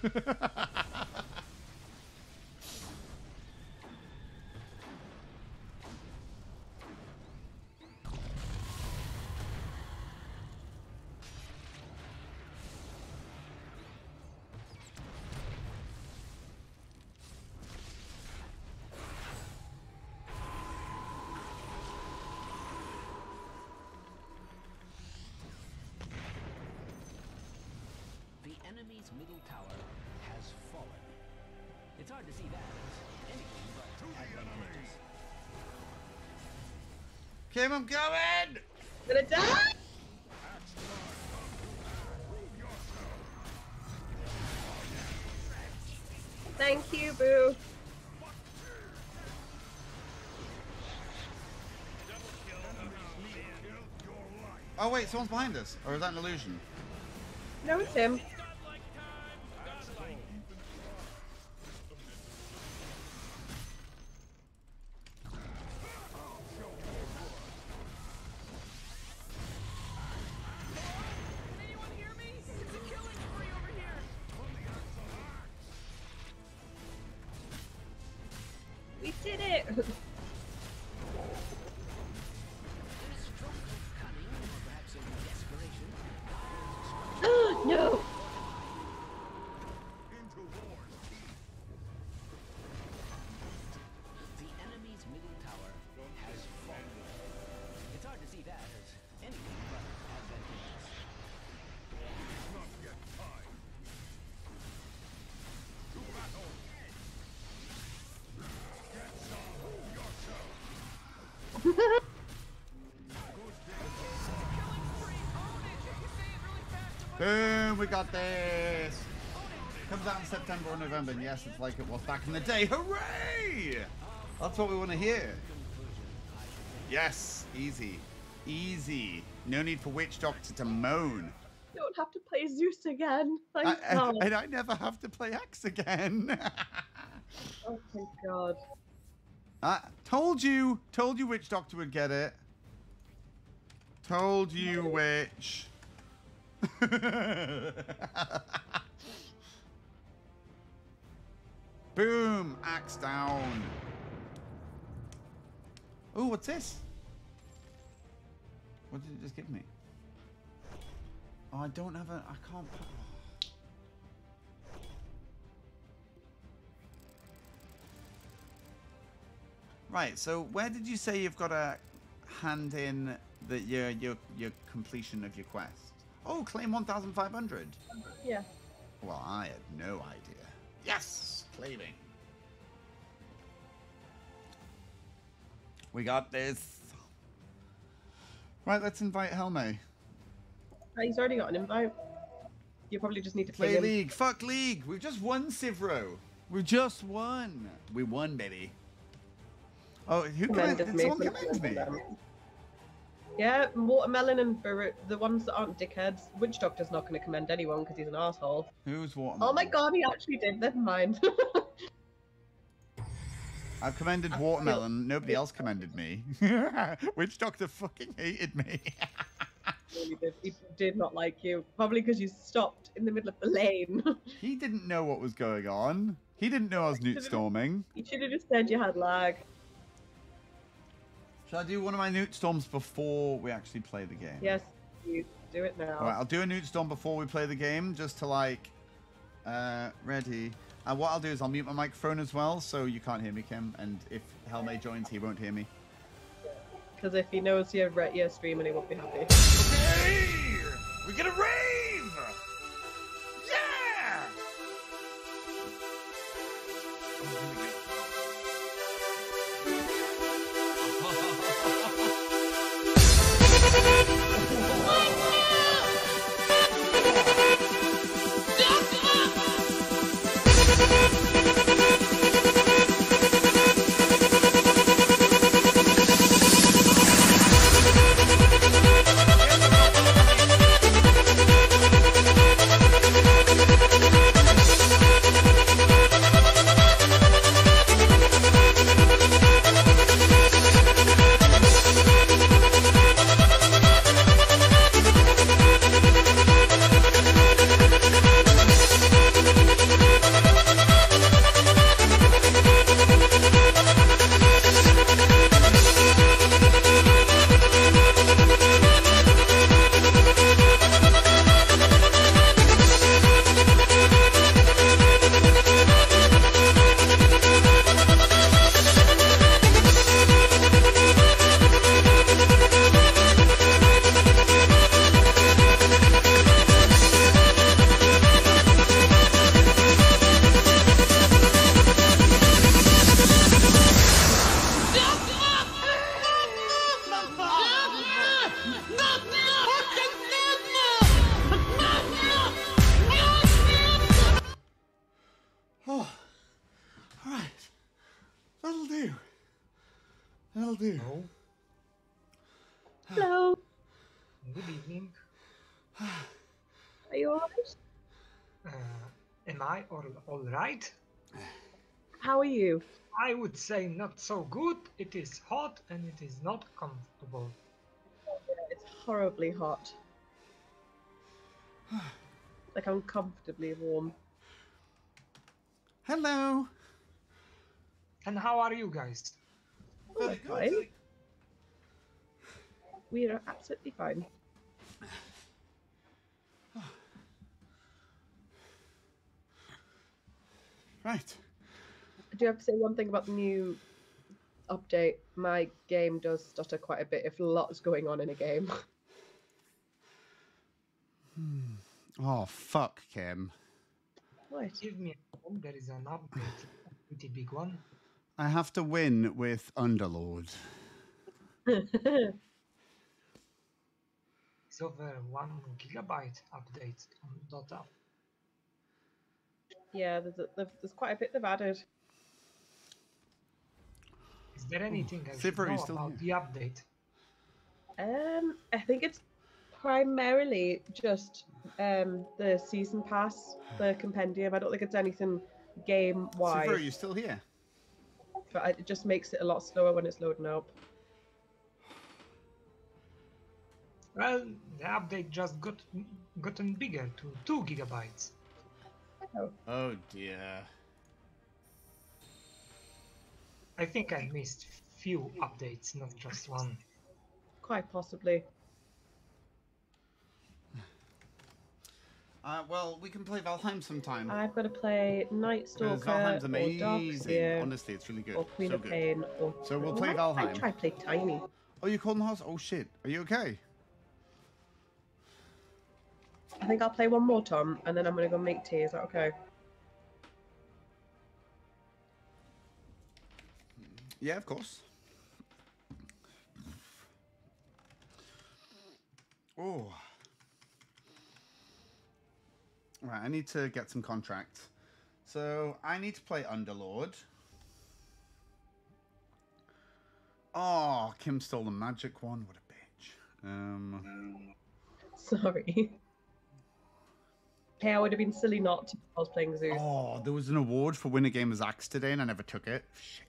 Kim, I'm coming.
Gonna die? Thank you, Boo.
Oh wait, someone's behind us, or is that an illusion?
No, it's him.
Boom, we got this. Comes out in September or November, and yes, it's like it was back in the day. Hooray! That's what we want to hear. Yes, easy. Easy. No need for Witch Doctor to moan.
You Don't have to play Zeus again. Thank
I-
God.
and I never have to play Axe again.
Oh, thank God.
I told you. Told you Witch Doctor would get it. Told you, Witch. Boom! Axe down. Oh, what's this? What did it just give me? Oh, I don't have a. I can't. Right. So where did you say you've got to hand in the your your your completion of your quest? Oh, claim 1,500.
Yeah.
Well, I had no idea. Yes, claiming. We got this. Right, let's invite Helme.
Uh, He's already got an invite. You probably just need to
Play. League. Fuck League. We've just won Civro. We just won. We won, baby. Oh, who Did
me
someone commend me?
Yeah, Watermelon and the ones that aren't dickheads. Witch Doctor's not going to commend anyone because he's an asshole.
Who's what?
Oh my god, he actually did. Never mind.
I've commended
I
Watermelon. Nobody else commended me. Witch Doctor fucking hated me.
really did. He did not like you. Probably because you stopped in the middle of the lane.
he didn't know what was going on. He didn't know I was nuke storming.
you should have just said you had lag.
Should I do one of my nuke storms before we actually play the game?
Yes, you do it now.
All right, I'll do a nuke storm before we play the game, just to like Uh, ready. And what I'll do is I'll mute my microphone as well, so you can't hear me, Kim. And if Helme joins, he won't hear me.
Because if he knows you're, re- you're streaming, he won't be happy.
Okay! We get a rave! Yeah!
I all, all right?
How are you?
I would say not so good. It is hot and it is not comfortable.
It's horribly hot. like uncomfortably warm.
Hello.
And how are you guys?
We're fine. We are absolutely fine.
Right.
I do have to say one thing about the new update. My game does stutter quite a bit if lots going on in a game. Hmm.
Oh, fuck, Kim.
Right.
Give me a moment. There is an update, a pretty big one.
I have to win with Underlord.
It's over one gigabyte update on Dota.
Yeah, there's, a, there's there's quite a bit they've added.
Is there anything I should
Zipper, are you
know
still
about the update?
Um, I think it's primarily just um the season pass, the compendium. I don't think it's anything game
Super, are
wise,
you still here?
but it just makes it a lot slower when it's loading up.
Well, the update just got gotten bigger to two gigabytes.
Oh dear.
I think I missed few updates, not just one.
Quite possibly.
Uh, well, we can play Valheim sometime.
I've got to play Night
Because
Stalker
Valheim's
or
amazing.
Darkseer
Honestly, it's really good.
or Queen
so
of
good.
Pain or.
So we'll play Valheim.
I might
Valheim.
try play Tiny.
Oh, you called in the house? Oh shit. Are you okay?
I think I'll play one more, Tom, and then I'm gonna go make tea. Is that okay?
Yeah, of course. Oh. Right, I need to get some contracts. So I need to play Underlord. Oh, Kim stole the magic one. What a bitch. Um,
Sorry. Hey, I would have been silly not to. I was playing Zeus.
oh, there was an award for Winner Gamer's Axe today, and I never took it. Shit.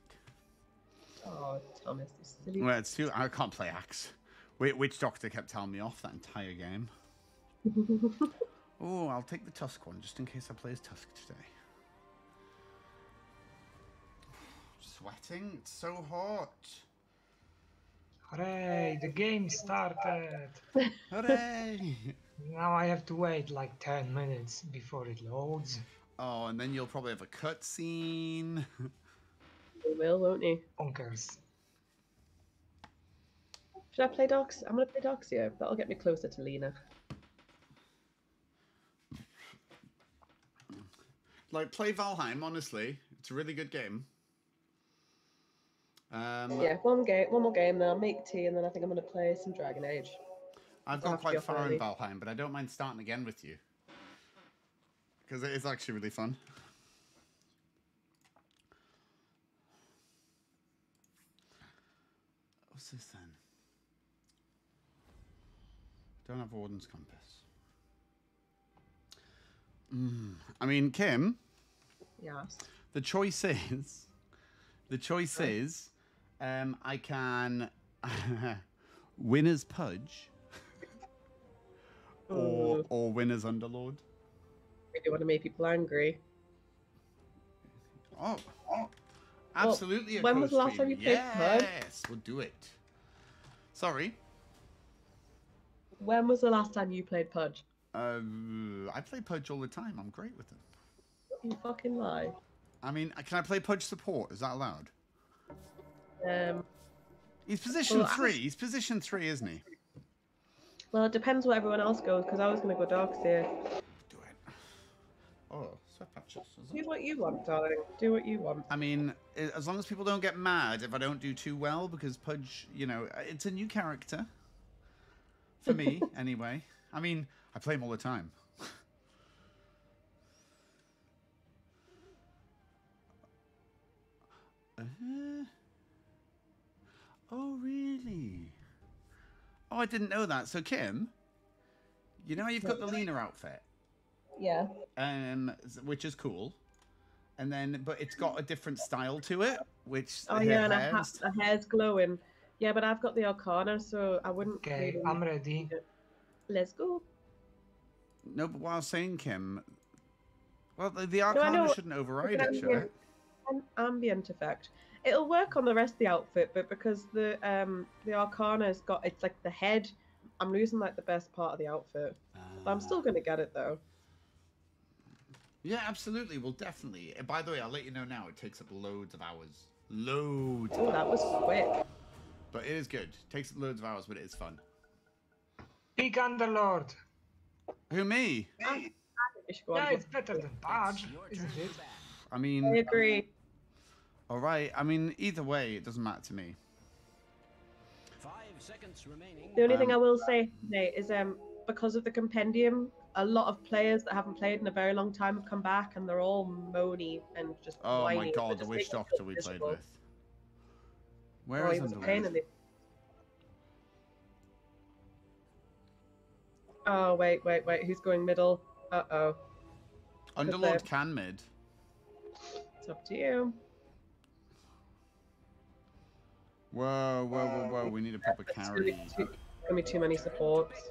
Oh, Thomas, you silly.
Well, it's too. I can't play Axe. Wait, Witch Doctor kept telling me off that entire game. oh, I'll take the Tusk one just in case I play as Tusk today. Sweating? It's so hot.
Hooray, the game started!
Hooray!
Now I have to wait like 10 minutes before it loads.
Oh, and then you'll probably have a cutscene.
He will, won't you?
Bonkers.
Should I play Dox? I'm gonna play Doxia. That'll get me closer to Lina.
like, play Valheim, honestly. It's a really good game. Um,
Yeah, one game, one more game, then I'll make tea, and then I think I'm gonna play some Dragon Age.
I've gone quite far in. Valheim, but I don't mind starting again with you. Because it is actually really fun. What's this then? Don't have Warden's Compass. Mm, I mean, Kim,
Yes.
the choice is the choice is um, I can win as Pudge or
Ooh.
or win as Underlord.
Really want to make people angry.
Oh, oh absolutely. a
when was the last time you played Pudge?
Yes, we'll do it. Sorry,
When was the last time you played Pudge?
uh, I play Pudge all the time. I'm great with him.
You fucking lie.
I mean, can I play Pudge support? Is that allowed?
Um,
He's position
Well,
three. He's position three, isn't he?
Well, it depends where everyone else goes, because I was gonna go Doxia.
Do it. Oh, sweat patches.
Do what you want, darling. Do what you want.
I mean, as long as people don't get mad if I don't do too well, because Pudge, you know, uh, it's a new character. For me, anyway. I mean, I play him all the time. Uh, oh, really? Oh, I didn't know that. So, Kim, you know how you've got the Lina outfit?
Yeah.
um, which is cool. And then, but it's got a different style to it, which
Oh
her
yeah, and her, ha-
hair's-
her hair's glowing. Yeah, but I've got the Arcana, so I wouldn't.
Okay,
really-
I'm ready.
Let's go.
no. But while saying, Kim, well, the, the Arcana
know-
shouldn't override
Look
it, should it?
An ambient effect. It'll work on the rest of the outfit, but because the um the Arcana's got it's like the head, I'm losing like the best part of the outfit. But I'm still gonna get it though.
Yeah, absolutely. Well, definitely. Uh, By the way, I'll let you know now. It takes up loads of hours. Loads.
Oh, that was quick.
But it is good. takes up loads of hours, but it is fun.
Big Underlord.
Who me?
You should.
Yeah, it's better than Pudge,
Your
isn't it?
to bat.
I
I
mean,
agree.
All right. I mean, either way, it doesn't matter to me.
Five seconds remaining.
The only thing
Um,
I will say today is um because of the compendium, a lot of players that haven't played in a very long time have come back, and they're all moany and just
Oh
whiny.
my god, the
just
witch doctor we played with. Where
Oh,
is
he pain in
Underlord?
Oh wait, wait, wait. Who's going middle? Uh oh.
Underlord
there.
can mid.
It's up to you.
Whoa, whoa, whoa, whoa. Uh, we need a proper
It's gonna be
carry.
Give gonna too many supports.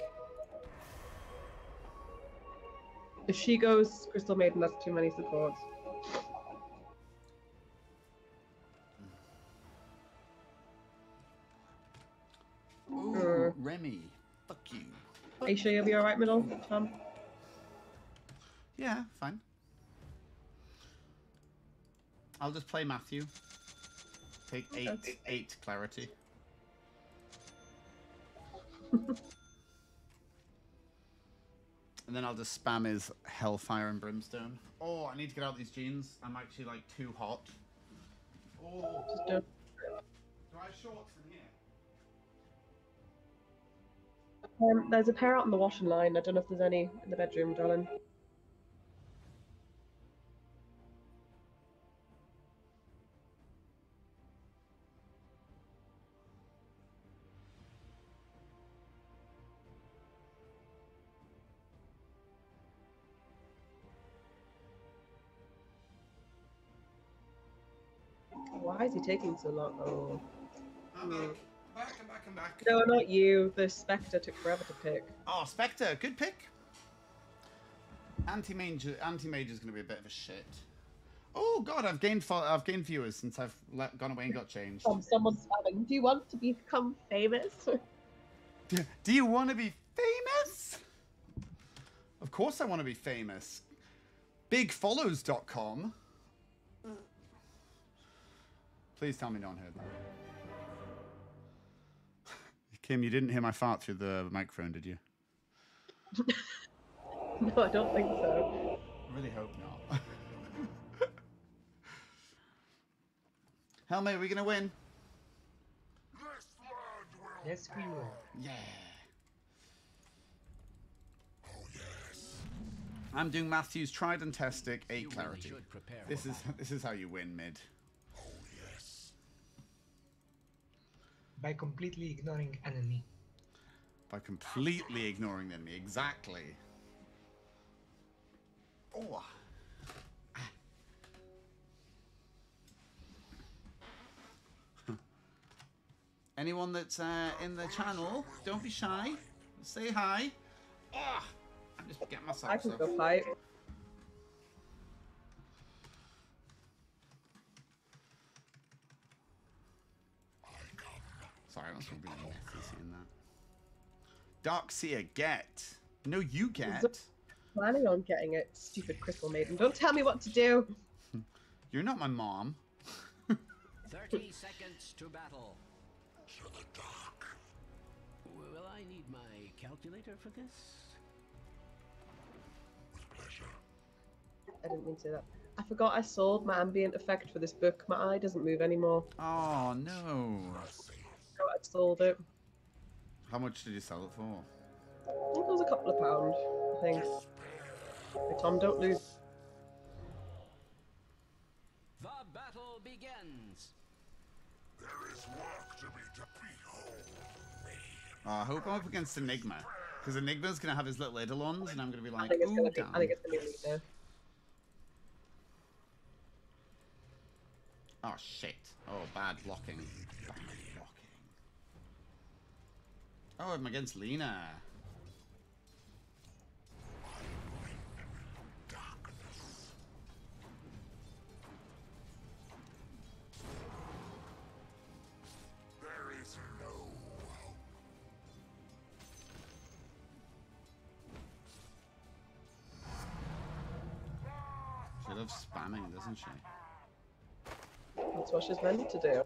If she goes Crystal Maiden, that's too many supports.
Ooh, uh. Remy. Fuck you.
Are you sure you'll be alright, middle, mm. Tom?
Yeah, fine. I'll just play Matthew. Take eight,
Okay.
eight clarity. and then I'll just spam his Hellfire and Brimstone. Oh, I need to get out these jeans. I'm actually like too hot. Oh,
Just don't.
do I have shorts in here?
Um, there's a pair out on the washing line. I don't know if there's any in the bedroom, darling. Is he taking so long? Oh.
I'm back. I'm back, I'm back, I'm back.
No, not you. The Spectre took forever to pick.
Oh, Spectre, good pick. Anti Mage, Anti Mage is going to be a bit of a shit. Oh God, I've gained fo- I've gained viewers since I've let, gone away and got changed.
From someone spamming. Do you want to become famous?
Do you want to be famous? Of course, I want to be famous. Bigfollows.com. Please tell me no one heard that. Kim, you didn't hear my fart through the microphone, did you?
No, I don't think so.
I really hope not. Helmet, are we going to win?
Yes, we will.
Yeah. I'm doing Matthew's tried and tested eight
You really
clarity. This is this is how you win mid.
By completely ignoring enemy.
By completely ignoring the enemy. Exactly. Oh. Anyone that's uh, in the channel, don't be shy. Say hi. Oh, I'm just getting myself
I can go fight.
Sorry, I must be being messy seeing that. Dark Seer, get. No, you get.
Planning on getting it, stupid crystal maiden. Don't tell me what to do.
You're not my mom.
30 seconds to battle. Will I need my calculator for this?
I didn't mean to say that. I forgot I sold my ambient effect for this book. My eye doesn't move anymore.
Oh no.
So I sold it.
How much did you sell it for?
I think it was a couple of pounds. I think. Hey, Tom, don't lose.
The battle begins. There is work to be done.
Oh, I hope I'm up against Enigma. Because Enigma's going to have his little Eidolons, and I'm going to be like,
think
ooh, damn.
I think it's gonna be Lina.
Oh, shit. Oh, bad blocking. Bad blocking. Oh, I'm against Lina. She loves spamming, doesn't she?
That's what she's meant to do.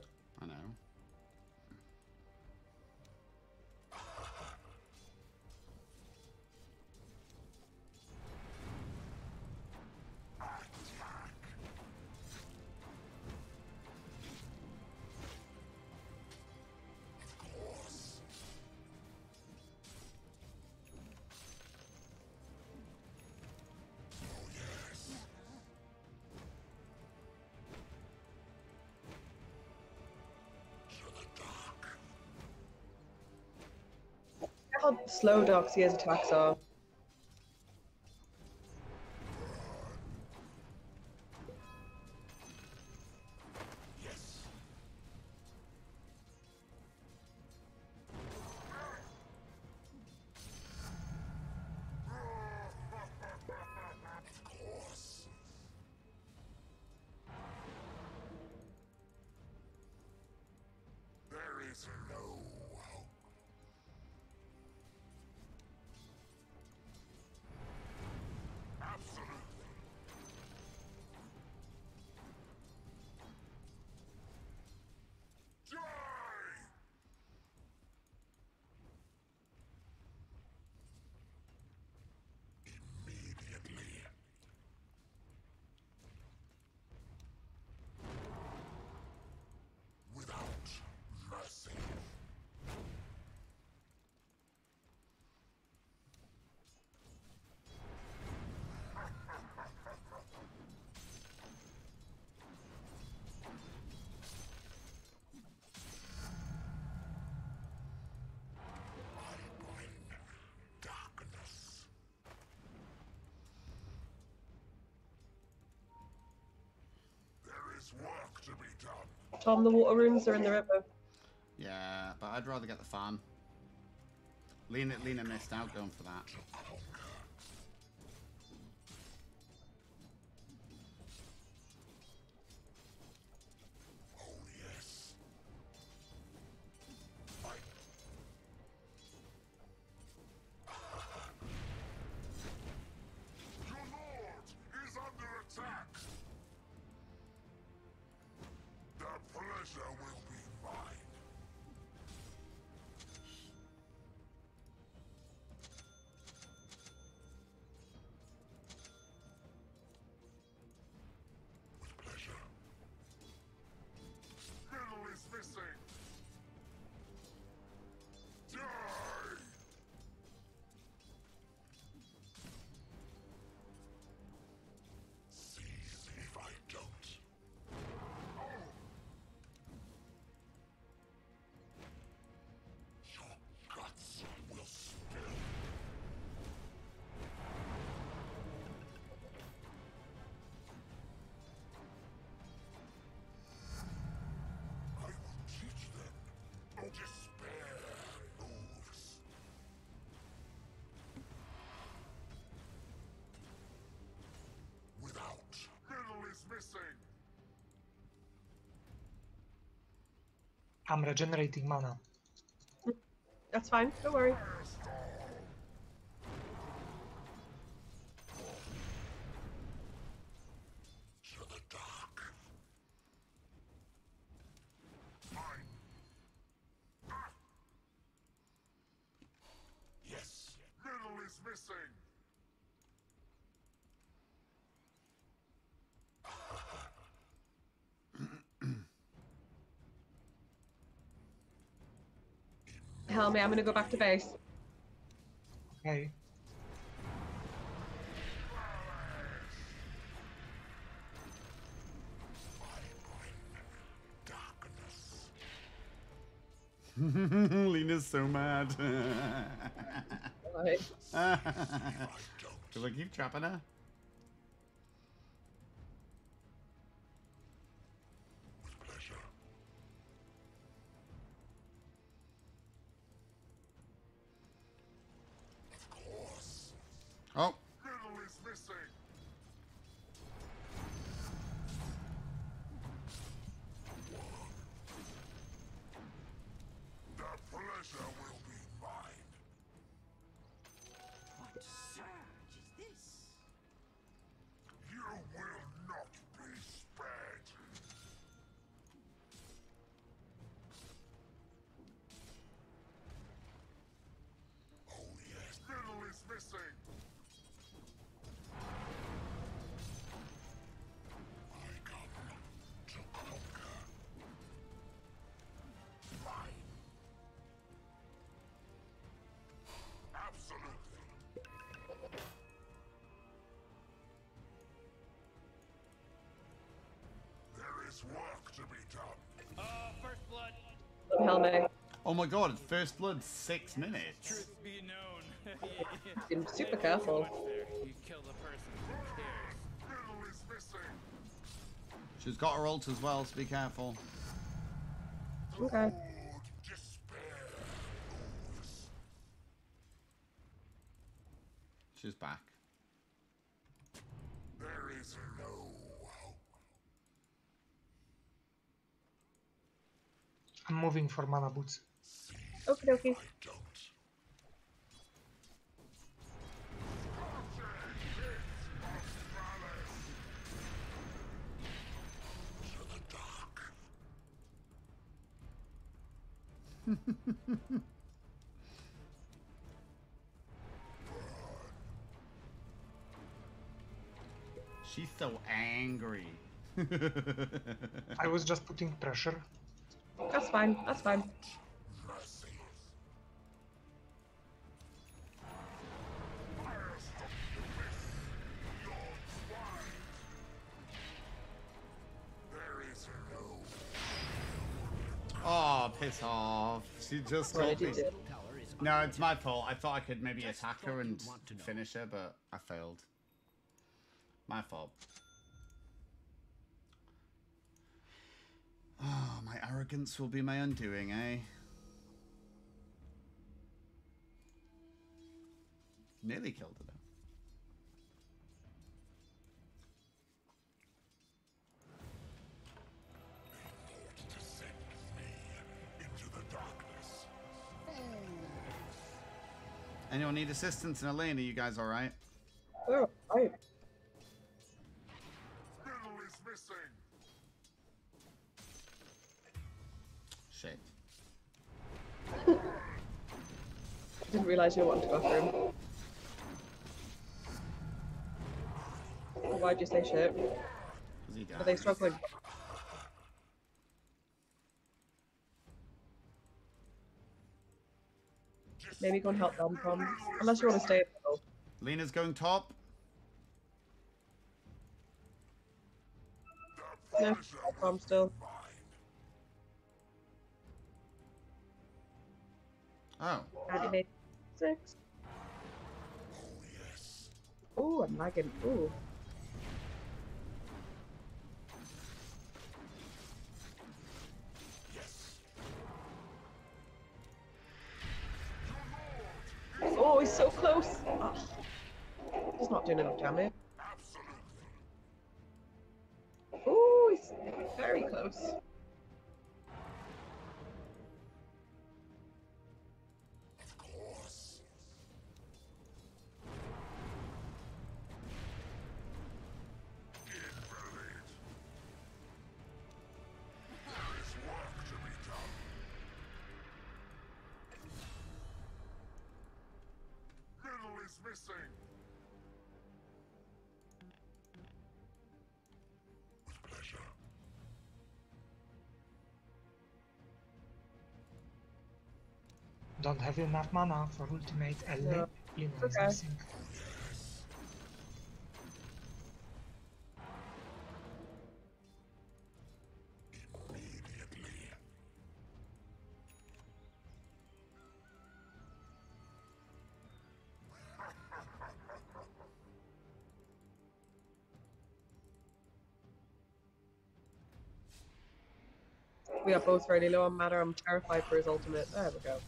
Slow Doxia's attacks are. Tom, the water runes are in the river.
Yeah, but I'd rather get the farm. Lina, Lina missed out going for that.
I'm regenerating mana.
That's fine. Don't worry.
To the dark. Yes. Middle is missing.
Helmy, I'm gonna go back to base.
Okay.
Lina's so mad.
Right.
Do I keep trapping her? Oh my god, it's first blood, six minutes.
Truth be known.
Been super careful.
You kill the person who cares.
Middle is missing.
She's got her ult as well, so be careful.
Okay.
Lord, despair moves.
She's back.
There is no hope.
I'm moving for mana boots.
Okie dokie.
I don't. To the dark.
She's so angry.
I was just putting pressure.
That's fine. That's fine.
Mercy. There is no
oh, piss off. She just
What
got
did you
me.
do?
Tower is
No, it's my fault. I thought I could maybe attack her and
you'd want to know.
finish her, but I failed. My fault. Oh, my arrogance will be my undoing, eh? Nearly killed
darkness.
Anyone need assistance in Elena? you guys alright?
Oh, right. Didn't realise you wanted to him. Why'd you say shit? Are they struggling? Maybe go and help them, Tom. Unless you want to stay. at the
Lina's going top.
No, Tom still.
Oh.
Six.
Oh
I'm lagging. Ooh. Oh, he's so close. Ah. He's not doing enough damage. Ooh, he's very close.
Don't have enough mana for ultimate. Lina is
Okay.
missing.
We are both really low on mana. I'm terrified for his ultimate. There we go.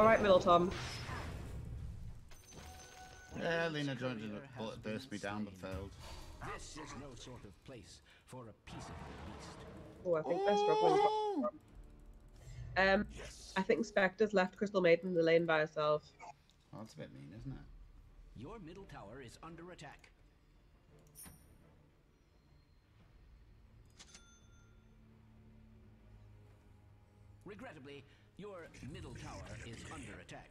Alright, Middle Tom?
Yeah, Lina joined in a bullet burst me down but failed.
This is no sort of place for a peaceable beast.
Oh, I think they're struggling.
Oh!
Um, I think Spectre's left Crystal Maiden in the lane by herself.
Oh, that's a bit mean, isn't it?
Your middle tower is under attack. Regrettably, your middle tower is under attack.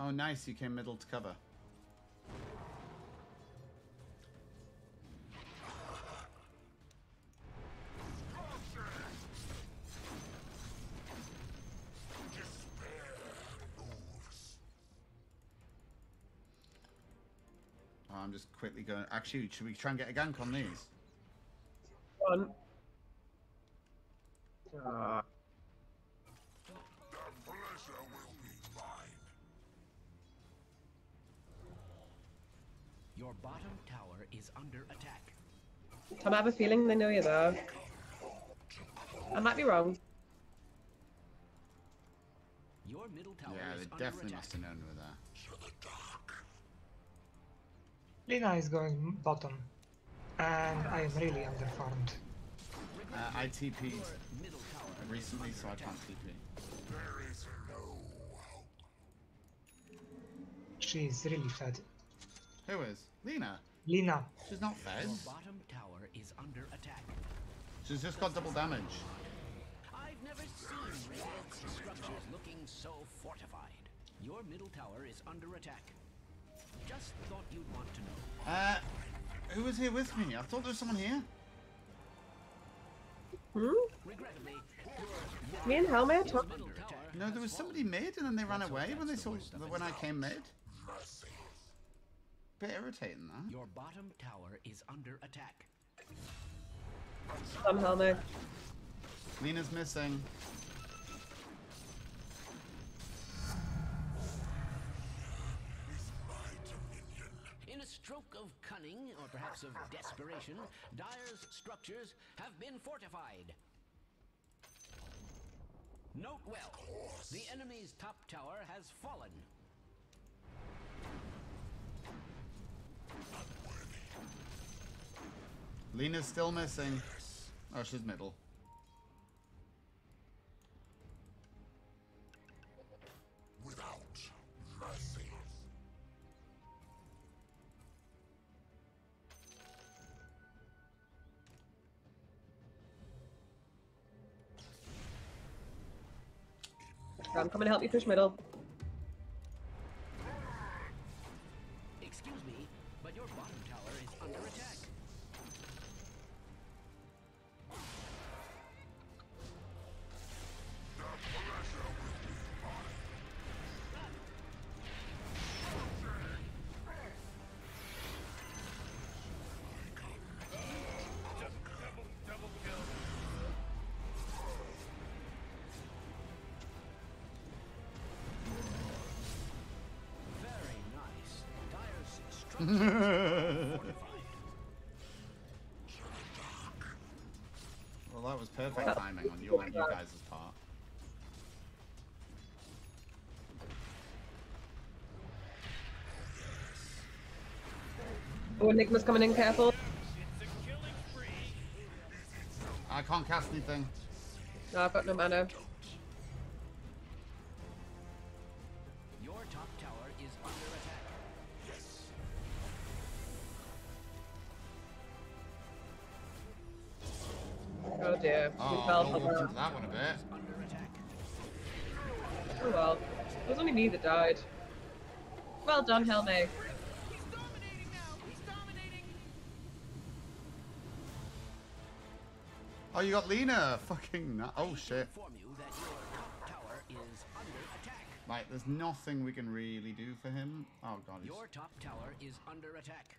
Oh, nice. You came middle to cover. Just quickly going. Actually, should we try and get a gank on these?
One.
The pleasure will be mine.
Your bottom tower is under attack.
Tom, I have a feeling they know you're there. I might be wrong.
Your middle tower
Yeah, they
under
definitely
attack.
must have known we were there.
To.
Lina is going bottom. And I am really underfarmed.
Uh, I TP'd
Your middle tower is
recently, so I can't TP.
There is no hope.
She is really fed.
Who is? Lina.
Lina,
She's not fed.
Your bottom tower is under attack.
She's just got double damage.
I've never seen Radiant's structures looking so fortified. Your middle tower is under attack. Just thought you'd want to know.
Uh, who was here with me? I thought there was someone here.
Hmm?
Regrettably,
Me and Helmet are
your
talking.
middle tower
No, there was somebody mid, and then they ran away when they saw when I came mid. Bit irritating that.
Your bottom tower is under attack.
Tom Helmet.
Lina's missing.
In a stroke of cunning, or perhaps of desperation, Dire's structures have been fortified. Note well, the enemy's top tower has fallen.
Lina's still missing. Oh, she's middle.
I'm coming to help you push middle.
You guys' part.
Oh, Enigma's coming in, careful.
I can't cast anything.
No, I've got no mana. Dear.
Oh,
we fell for that.
one a bit.
Under attack.
Oh well. It was only me that died. Well done, Helme.
He's dominating now. He's dominating.
Oh, you got Lina. Fucking. No- oh shit.
Inform you that your top tower is under attack.
Right, there's nothing we can really do for him. Oh god. He's...
Your top tower is under attack.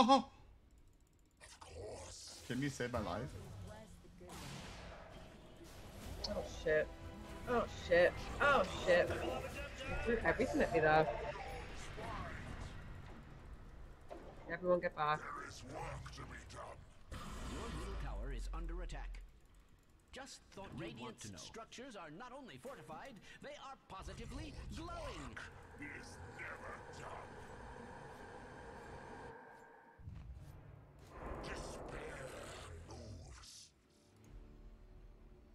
Oh!
Of course.
Can you save my life?
Oh shit. Oh shit. Oh shit. You threw everything at me there. Everyone get back.
There is work to be done.
Your middle tower is under attack. Just thought you'd want
Radiant's
to know. structures are not only fortified, they are positively glowing.
Is never done. Despair moves.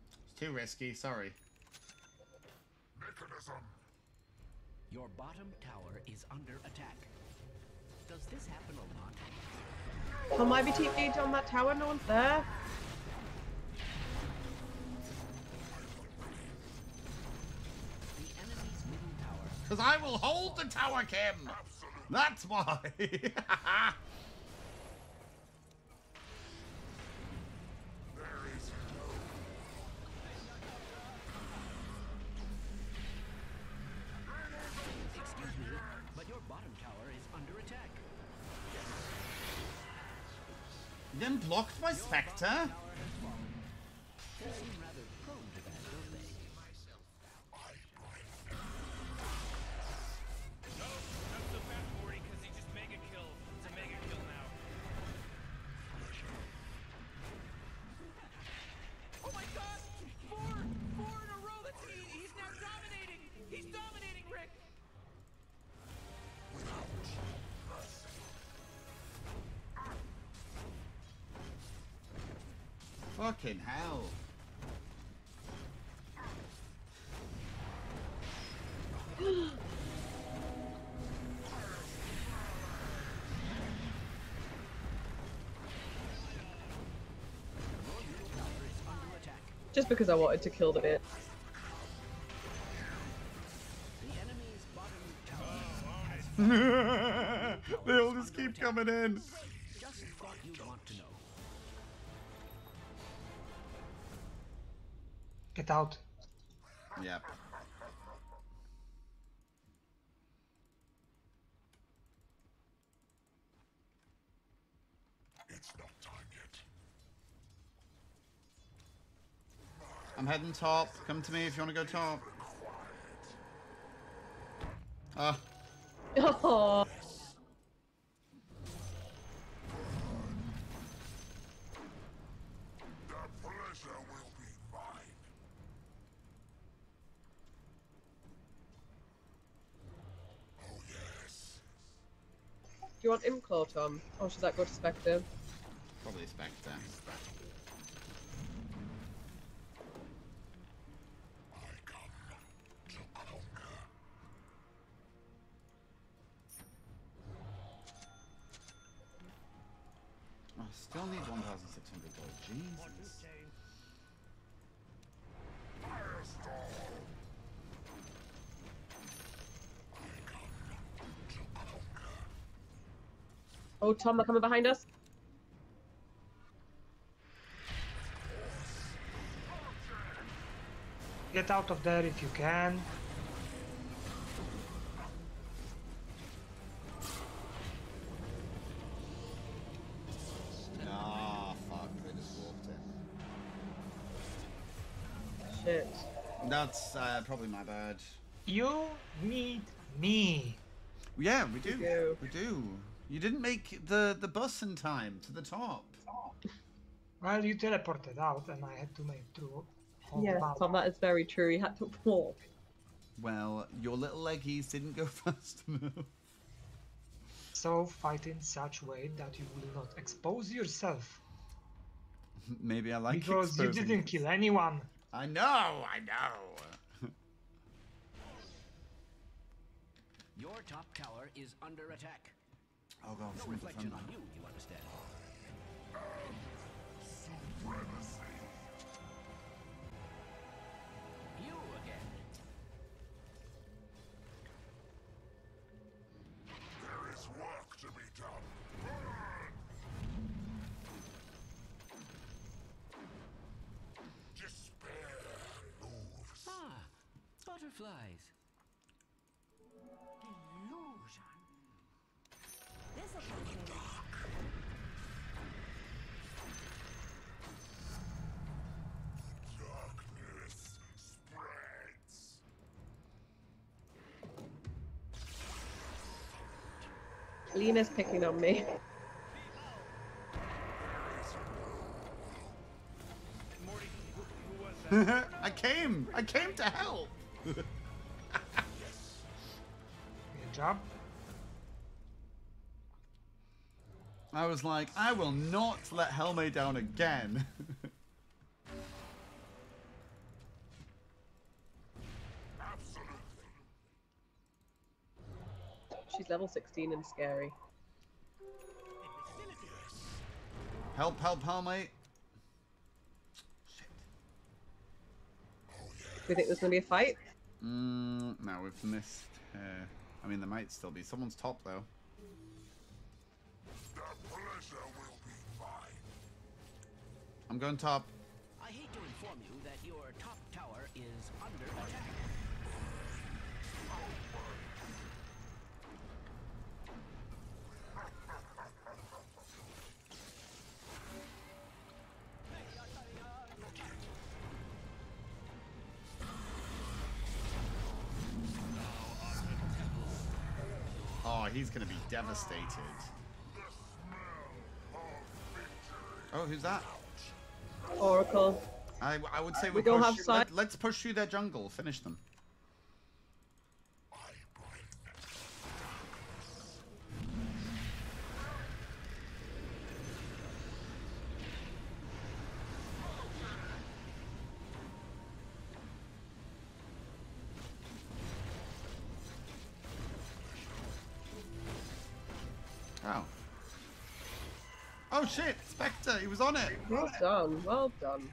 It's too risky, sorry.
Mechanism.
Your bottom tower is under attack. Does this happen a lot?
Can my TP'd on that tower? No one's there.
The enemy's middle tower
Because I will hold the tower, Kim! That's why! Fucking hell.
Your middle tower is under attack.
Just because I wanted to kill the bit.
The enemy's bottom tower
they all just keep coming in.
Get out.
Yep.
It's not time yet.
I'm heading top. Come to me if you want to go top. Ah,
Oh,
The pleasure will be mine. Oh yes.
do you want Imclaw, Tom? Or should that go to Spectre?
probably Spectre.
Oh, Tom, they're coming behind us.
Get out of there if you can.
Ah, fuck. They just walked in.
Shit.
That's uh, probably my bad.
You need me.
Yeah, we do.
do.
We do. You didn't make the, the bus in time to the top.
Well, you teleported out and I had to make through. all
Yes,
about-
Tom, that is very true. You had to walk.
Well, your little leggies didn't go fast enough.
So fight in such way that you will not expose yourself.
Maybe I like
because you didn't kill anyone.
I know, I know.
Your top tower is under attack.
Oh god,
No
someone
reflection
defend
on
that.
you, you understand. You again.
There is work to be done. Despair moves.
Ah, butterflies.
Lina's picking on me.
Morty, who, who was that?
I came! I came to help!
Good job.
I was like, I will not let Helme down again.
She's level 16 and scary.
help, help, Helme. Shit.
Do you think there's going to be a fight?
Mm, no, we've missed. Uh, I mean, there might still be. Someone's top, though. I'm going top.
I hate to inform you that your top tower is under attack.
Oh, he's going to be devastated. Oh, who's that?
Oracle.
I, I would say
We
we
don't
push,
have side-
let, us push through their jungle. Finish them. On it!
Well done, well done.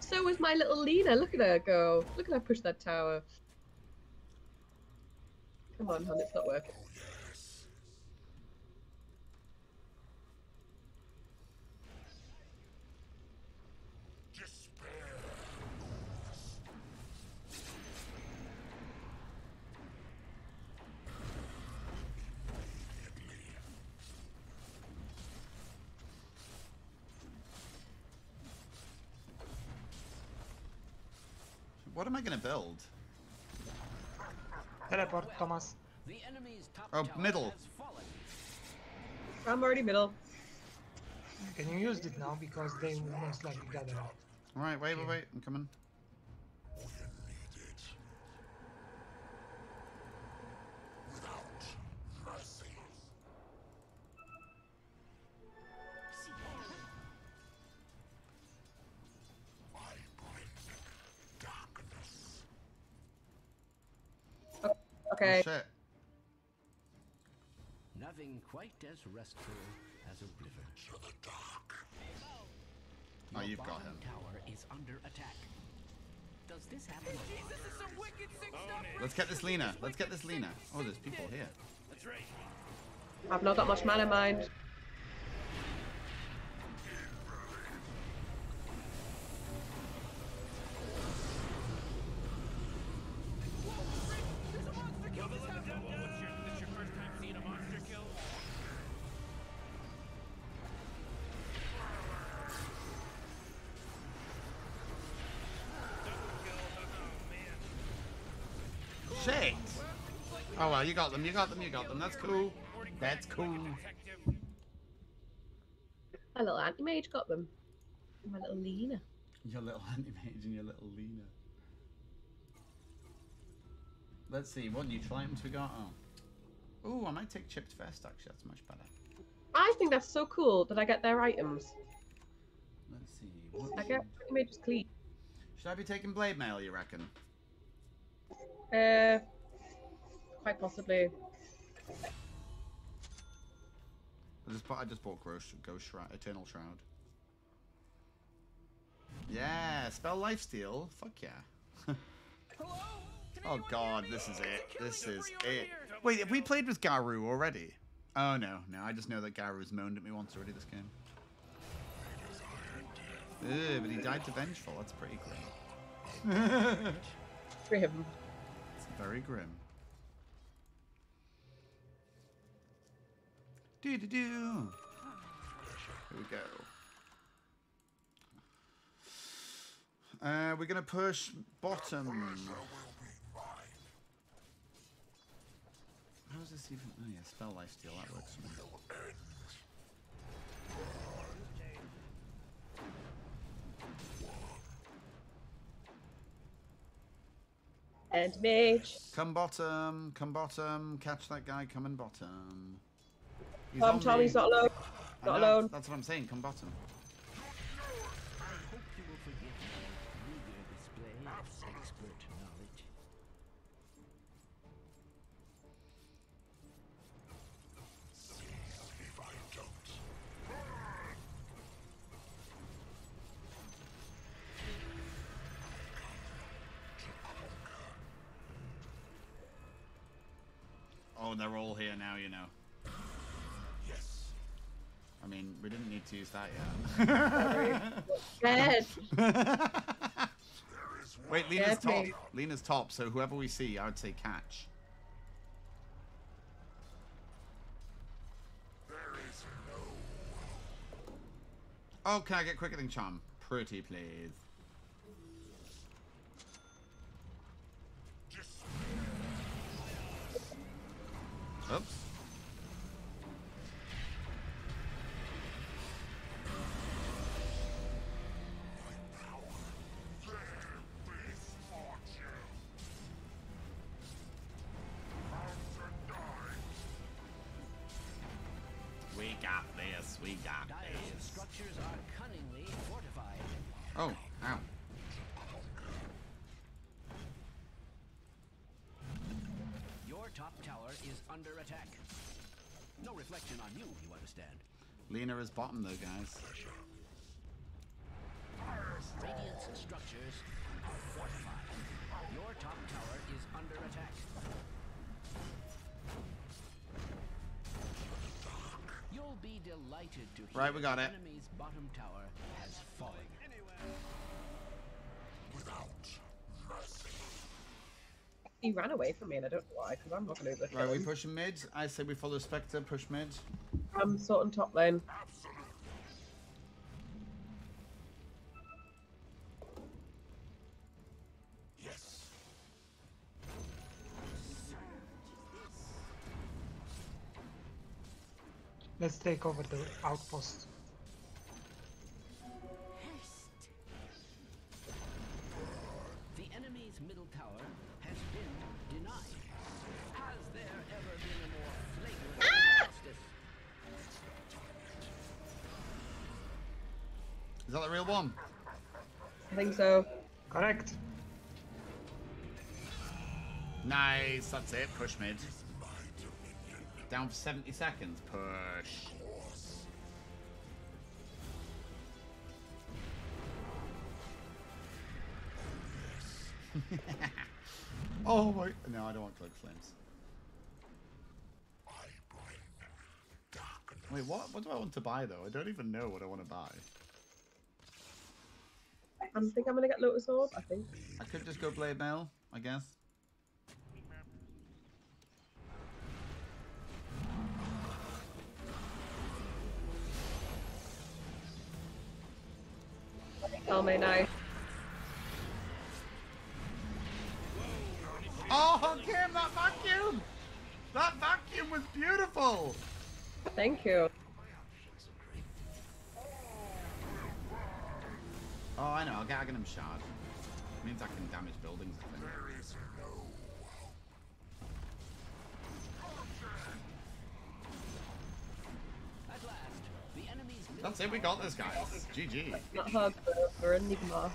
So was my little Lina. Look at her go. Look at her push that tower. Come on, hon, it's not working.
What am going to build?
Teleport, Thomas.
The enemy's top
Oh, middle.
I'm already middle.
Can you use it now because they will most likely gather out.
Alright, wait, wait, wait. I'm coming.
Quite as restful as a river. To the dark.
Oh, you've got him.
tower is under attack. Does this happen?
Jeez, this is some wicked sick stuff.
Let's get this Lina. Let's get this Lina. Oh, there's people here.
That's right.
I've not got much mana mind.
You got them, you got them, you got them. That's cool. That's cool.
My little anti-mage got them. My little Lina.
Your little anti-mage and your little Lina. Let's see, what new items we got? Oh. Ooh, I might take chipped vest actually, that's much better.
I think that's so cool that I get their items.
Let's see. What
I get anti-mage's cleat.
Should I be taking blade mail, you reckon?
Uh, quite possibly.
I just bought, I just bought Ghost, Ghost Shroud, Eternal Shroud. Yeah, spell lifesteal. Fuck yeah. Oh god, this is it. This is it. Wait, have we played with Garu already? Oh no, no, I just know that Garu's moaned at me once already this game. Ew, but he died to Vengeful, that's pretty grim.
Grim.
It's very grim. Do do do. Here we go. Uh, we're gonna push bottom. How does this even? Oh yeah, spell life steal. That works. For me.
Anti-mage.
Come bottom, come bottom, catch that guy come coming bottom. He's
Tom
on
Tommy's not alone. Not
know,
alone.
That's what I'm saying, come bottom.
I hope you will forgive my meager display of expert knowledge.
Oh, they're all here now, you know. Yes. I mean, we didn't need to use that yet. Wait, Lina's
Yes,
top.
mate.
Lina's top, so whoever we see, I would say catch. Oh, can I get quickening charm? Pretty please. Oops.
Lina is
bottom though, guys.
Radiant's structures are fortified. Your top tower is under attack. You'll be delighted to hear
Right, we got
the
it.
enemy's bottom tower has fallen.
He ran away from me and I don't know why, because I'm not going to
Right, we
him.
pushing mid. I say we follow Spectre, push mid.
I'm um, sorting top lane.
Let's take over the outpost.
The enemy's middle tower has been denied. Has there ever been a more flagrant ah! injustice?
Is that the real one?
I think so.
Correct.
Nice, that's it. Push mid. Down for 70 seconds. Push. oh my. No, I don't want cloak flames. Wait, what? What do I want to buy though? I don't even know what I want to buy.
I think I'm gonna get Lotus Orb. I think.
I could just go blade mail, I guess. I know. I'll get Aghanim Shard. means I can damage buildings, I think.
At last, the enemy's
That's it, we got this, guys. GG.
Not hard for, for Enigma.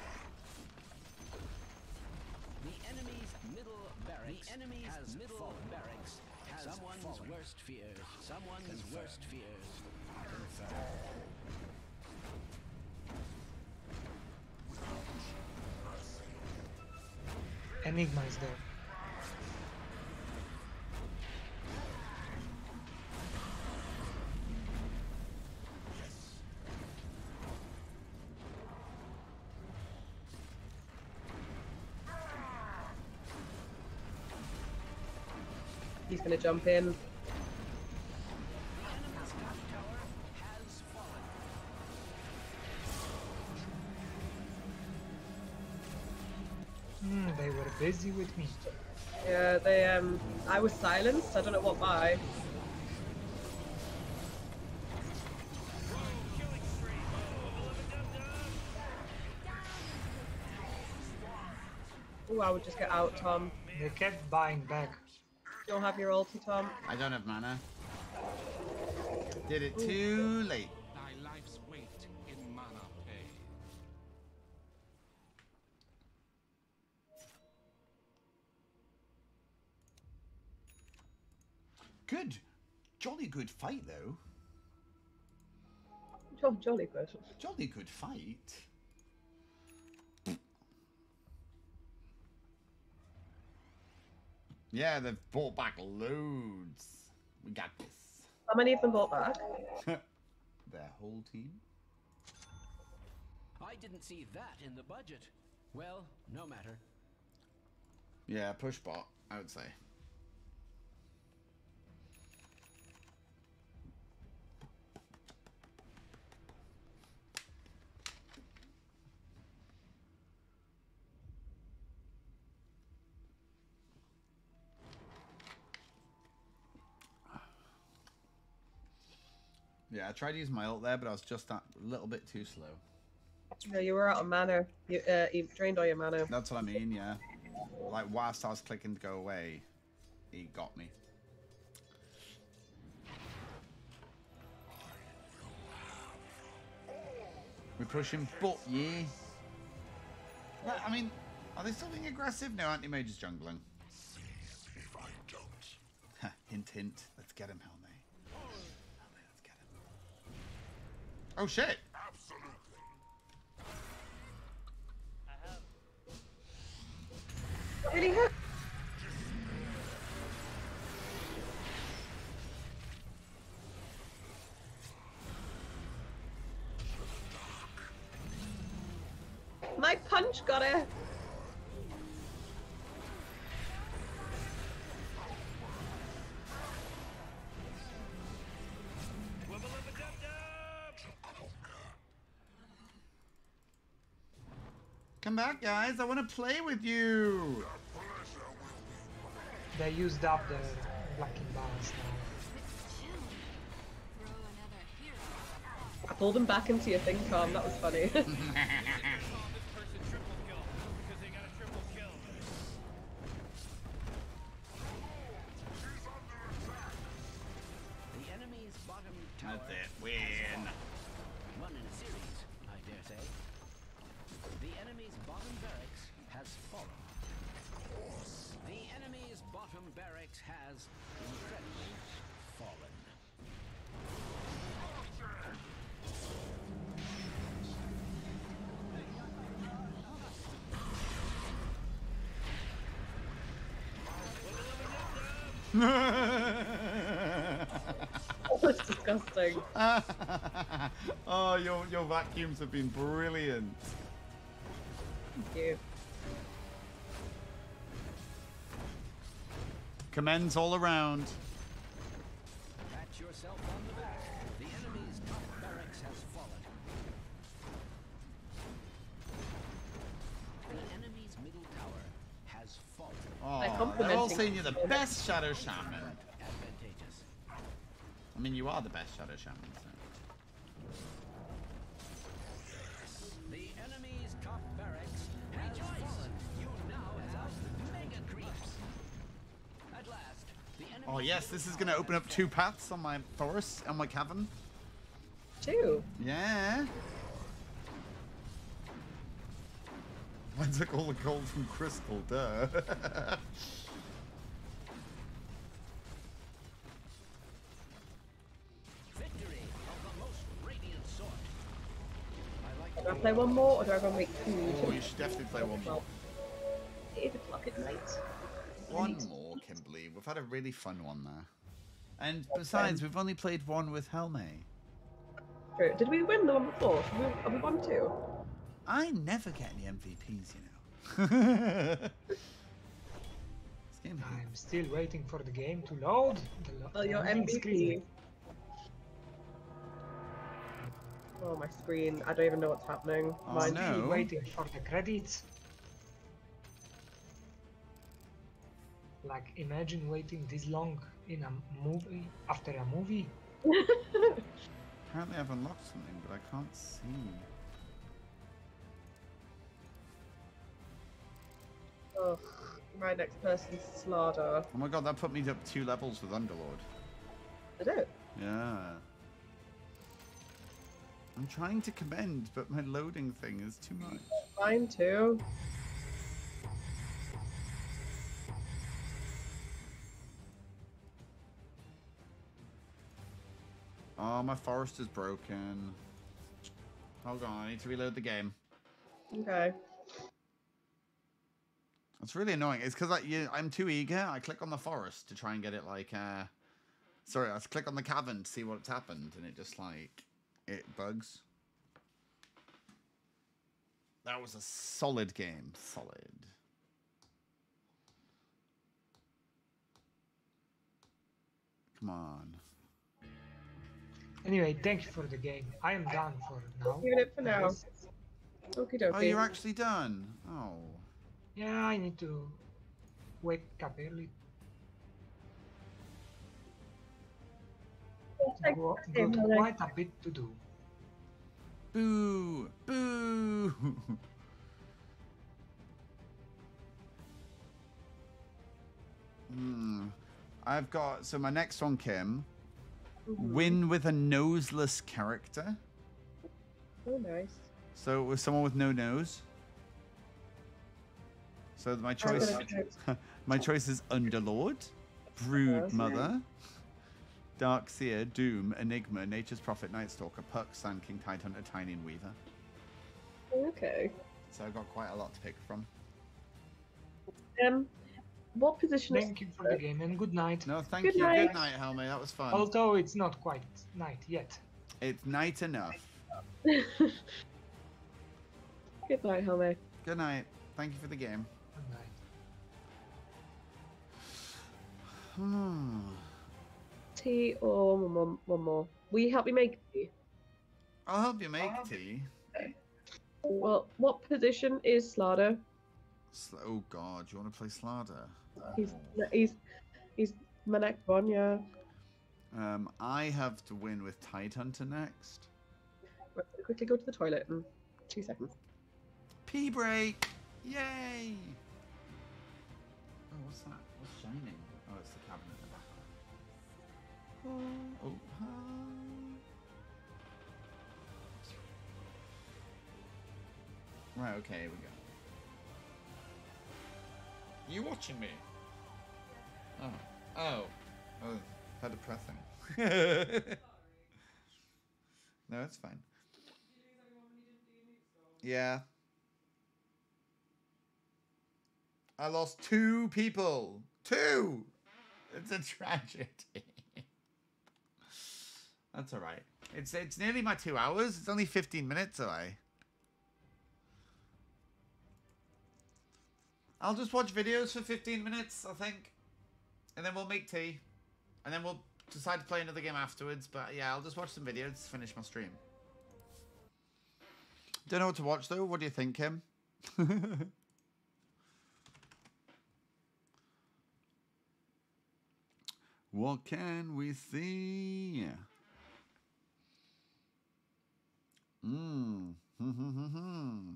The enemy's middle barracks. The enemy's middle barracks has someone's worst fears. Someone's worst fears. Confirmed.
Enigma is there.
He's gonna jump in.
They were busy with me.
Yeah, they um. I was silenced. I don't know what by. Oh, I would just get out, Tom.
They kept buying back.
Don't have your ulti, Tom.
I don't have mana. Did it too late. Jolly good fight, though.
Jo- jolly good.
Jolly good fight. Yeah, they've bought back loads. We got this.
How many of them bought back?
Their whole team.
I didn't see that in the budget. Well, no matter.
Yeah, push bot, I would say. Yeah, I tried to use my ult there, but I was just that little bit too slow.
No, you were out of mana. You, uh, you drained all your mana.
That's what I mean, yeah. Like, whilst I was clicking to go away, he got me. We push him, but yeah. Well, I mean, are they still being aggressive? No, anti-mage is jungling.
If I don't.
Hint, hint. Let's get him, Helme. Oh, shit!
Absolutely.
Really hurt. My punch got it.
Come back, guys. I want to play with you.
They used up the blocking balance now.
I pulled him back into your thing, Tom. That was funny.
That's
disgusting.
oh, your your vacuums have been brilliant.
Thank you.
Commends all around. Oh,
They're
they're all saying you're the best Shadow Shaman.
Advantageous.
I mean, you are the best Shadow Shaman. So.
The enemy's top barracks has fallen. You now have mega creeps. At last, the enemy.
Oh yes, this is going to open up two paths on my forest and my cavern.
Two.
Yeah. I took all the gold from Crystal, duh.
Victory of the most radiant sort.
Do I play one more or do I go and make food?
oh, you should definitely play one more.
Eight o'clock at night.
One more, Kimberly. We've had a really fun one there. And besides, we've only played one with Helme.
True. Did we win the one before? Have we, have we won two?
I never get any MVPs, you know.
I'm still waiting for the game to load. The lo-
Oh, your MVP.
screen.
Oh, my screen. I don't even know what's happening.
Oh,
Mine-
no.
Still waiting for the credits. Like imagine waiting this long in a movie after a movie.
Apparently I've unlocked something, but I can't see.
Ugh. My next person's Slardar.
Oh my god, that put me up two levels with Underlord.
Did it?
Yeah. I'm trying to commend, but my loading thing is too much.
Mine too.
Oh, my forest is broken. Hold on, I need to reload the game.
Okay.
It's really annoying. It's because I, you, I'm too eager. I click on the forest to try and get it like, uh, sorry, I click on the cavern to see what's happened, and it just like, it bugs. That was a solid game. Solid. Come on.
Anyway, thank you for the game. I am done for now.
Leaving it for now.
Yes.
Okie
Oh, you're actually done. Oh.
Yeah, I need to wake up early.
Thanks
Go, got quite a bit to do.
Boo! Boo! hmm. I've got so my next one, Kim.
Mhm.
Win with a noseless character.
Oh, nice.
So with someone with no nose. So my choice, my choice is Underlord, Brood
Yes.
Mother, Dark Seer, Doom, Enigma, Nature's Prophet, Night Stalker, Puck, Sand King, Tidehunter, Tiny, and Weaver.
Okay.
So I've got quite a lot to pick from.
Um, what position is
Thank you for the game and good night.
No, thank
Good
you.
night.
Good night, Helme. That was fun.
Although it's not quite night yet.
It's night enough.
Good night, Helme.
Good night. Thank you for the game. Hmm.
Tea or one more? One more. Will you help me make tea?
I'll help you make tea.
Well, what position is Slardar?
Sl- oh God, you want to play Slardar?
He's he's he's my next one. Yeah.
Um, I have to win with Tidehunter next.
Right, quickly go to the toilet in two seconds.
Pee break! Yay! Oh, what's that? What's shining? Oh, hi. Right, okay, here we go. You watching me? Oh. Oh. Oh, how depressing. no, it's fine. Yeah. I lost two people. Two! It's a tragedy. That's all right. It's it's nearly my two hours. It's only 15 minutes away. I'll just watch videos for 15 minutes, I think. And then we'll make tea. And then we'll decide to play another game afterwards. But yeah, I'll just watch some videos to finish my stream. Don't know what to watch though. What do you think, Kim? what can we see? Mm.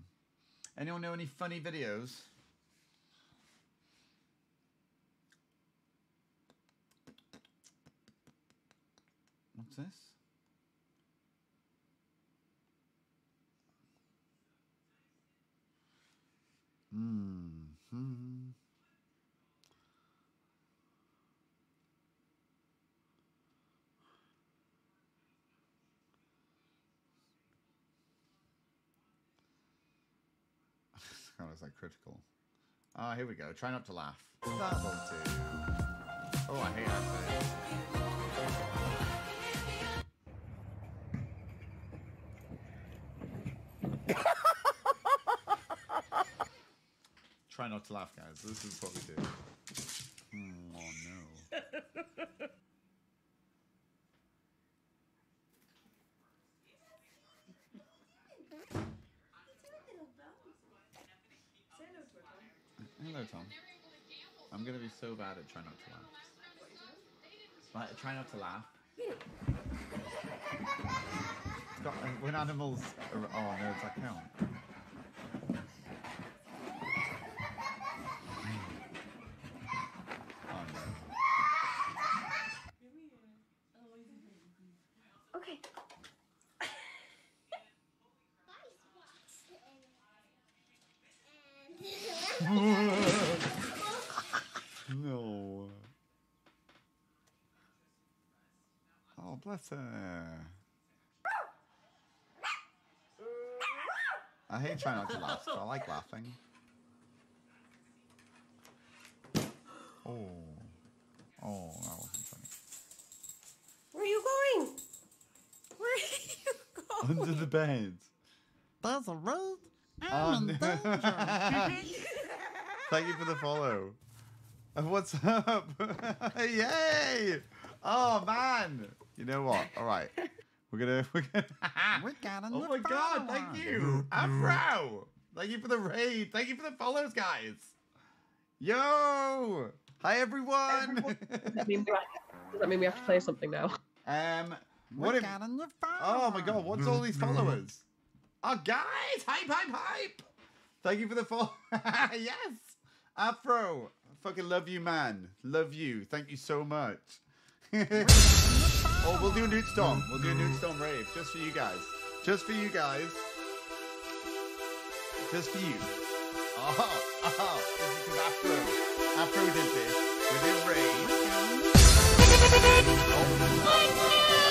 Anyone know any funny videos? What's this? Hmm. Kind of like critical. Ah, here we go. Try not to laugh. Oh, I hate that. Try not to laugh, guys. This is what we do. Oh no. Tom. I'm gonna be so bad at trying not to laugh. Like, try not to laugh. Got, uh, when animals. Are, oh no, does that count? Oh no.
Okay.
no. Oh, bless her. I hate trying not to laugh, so I like laughing. Oh. Oh, that wasn't funny.
Where are you going? Where are you going?
Under the bed. There's a road.
I'm in
Thank you for the follow. Uh, What's up? Yay! Oh man! You know what? All right, we're gonna we're gonna.
We got a
oh my god! Thank you, Afro. Thank you for the raid. Thank you for the follows, guys. Yo! Hi everyone.
Does that mean we have, does that mean we have to play something now?
um, what
We
if?
got a new
Oh my god! What's all these followers? Oh, guys! Hype, hype, hype! Thank you for the follow. yes, Afro. Fucking love you, man. Love you. Thank you so much. Oh, we'll do a Nuke Storm. We'll do a Nuke mm-hmm. Storm rave just for you guys. Just for you guys. Just for you. Oh, oh, this is because Afro. Afro did this with his rave. Oh, Thank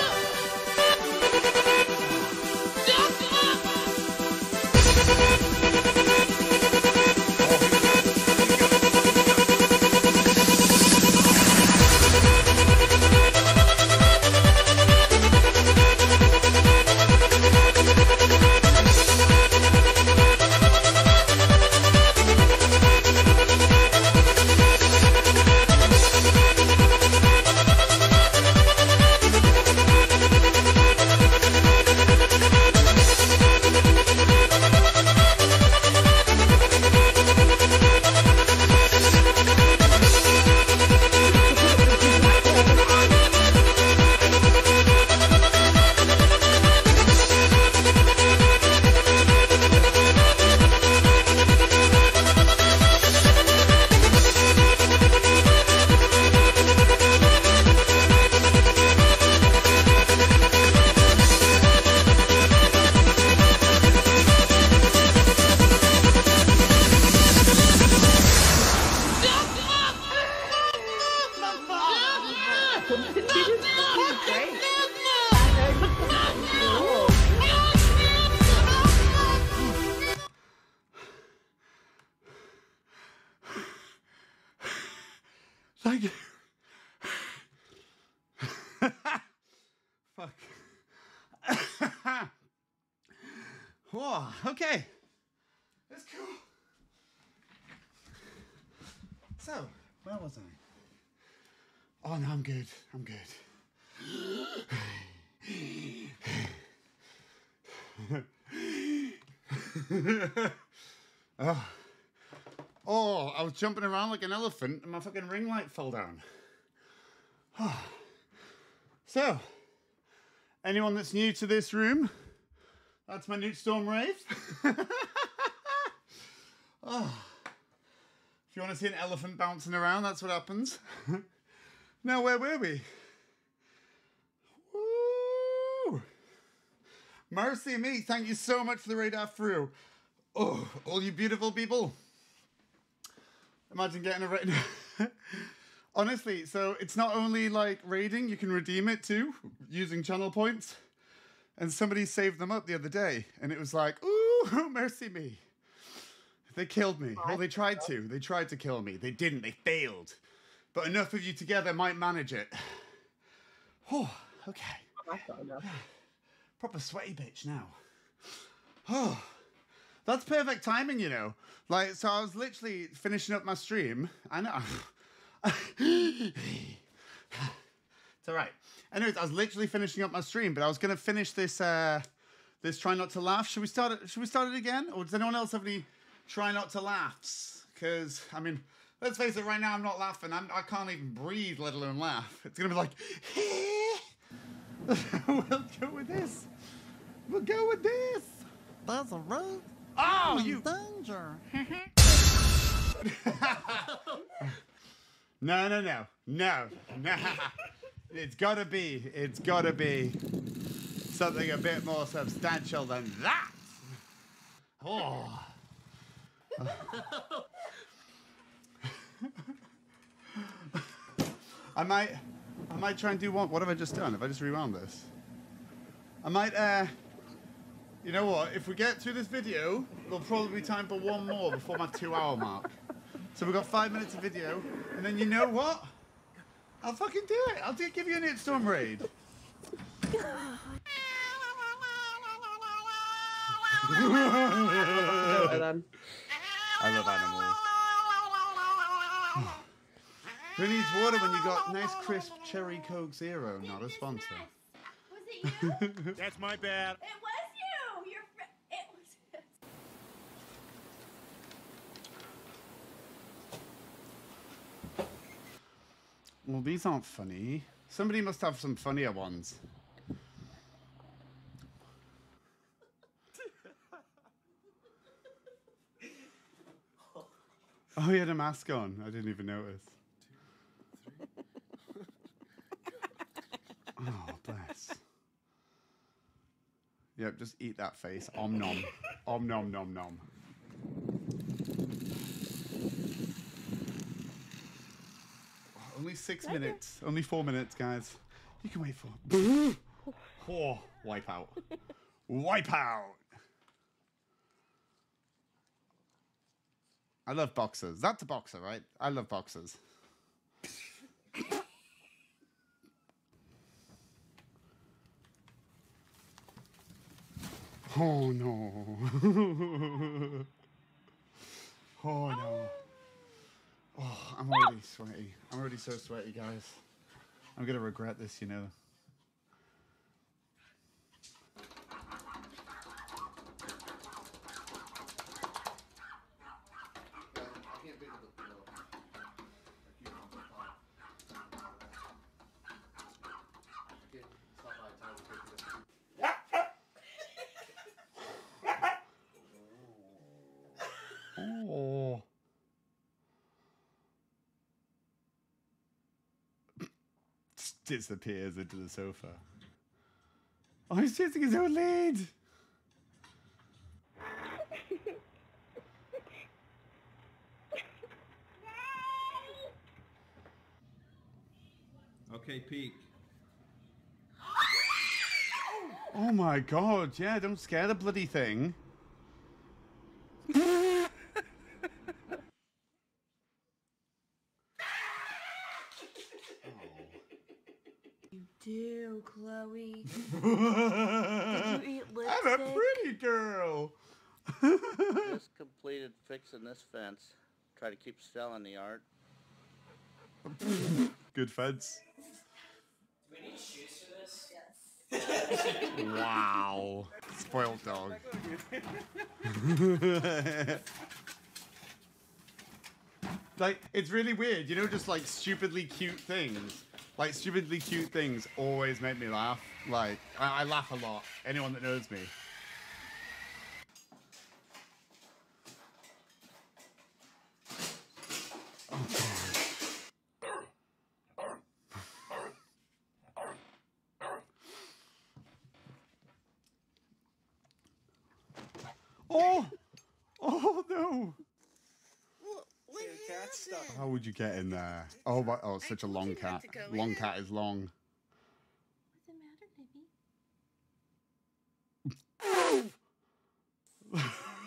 jumping around like an elephant and my fucking ring light fell down. so, anyone that's new to this room, that's my Nuke Storm Wraith. oh. If you want to see an elephant bouncing around, that's what happens. now, where were we? Woo! Mercy me, thank you so much for the radar through. Oh, all you beautiful people. Imagine getting a raid. Honestly, so it's not only like raiding, you can redeem it too using channel points. And somebody saved them up the other day, and it was like, ooh, mercy me. They killed me. Well, they tried to. They tried to kill me. They didn't. They failed. But enough of you together might manage it. Oh, okay. Proper sweaty bitch now. Oh, that's perfect timing, you know. Like, so I was literally finishing up my stream. I know. it's all right. Anyways, I was literally finishing up my stream, but I was going to finish this. Uh, this try not to laugh. Should we start it? Should we start it again, or does anyone else have any try not to laughs? Because I mean, let's face it. Right now, I'm not laughing. I'm, I can't even breathe, let alone laugh. It's gonna be like. we'll go with this. We'll go with this.
There's a road.
Oh, you.
danger.
No, no, no, no, no. It's gotta be. It's gotta be something a bit more substantial than that. Oh. I might, I might try and do one. What have I just done? Have I just rewound this? I might, uh, you know what? If we get through this video, there'll probably be time for one more before my two-hour mark. So we've got five minutes of video, and then you know what? I'll fucking do it. I'll do, give you an Nuke Storm raid.
then.
I love animals. Who needs water when you got nice crisp cherry Coke Zero? Not a sponsor.
That's my bad.
It was you. Your fr- it was.
Well, these aren't funny. Somebody must have some funnier ones. Oh, he had a mask on. I didn't even notice. Oh, bless. Yep, just eat that face. Om nom. Om nom nom nom. Only six minutes. Only four minutes, guys. You can wait for. oh, wipe out. Wipe out. I love boxers. That's a boxer, right? I love boxers. Oh, oh no. oh no. Oh, I'm already sweaty. I'm already so sweaty, guys. I'm gonna regret this, you know. Oh. Disappears into the sofa. Oh, he's chasing his own lead.
Okay, peek.
Oh my god, yeah, don't scare the bloody thing.
You do, Chloe.
I'm a pretty girl.
Just completed fixing this fence. Try to keep selling the art.
Good fence.
Do we need shoes for this? Yes.
Wow. Spoiled dog. like, it's really weird, you know, just like stupidly cute things. Like, stupidly cute things always make me laugh. Like, I, I laugh a lot. Anyone that knows me. Oh! Oh no! How would you get in there? Oh, my, oh, it's such a long cat. Long cat is long.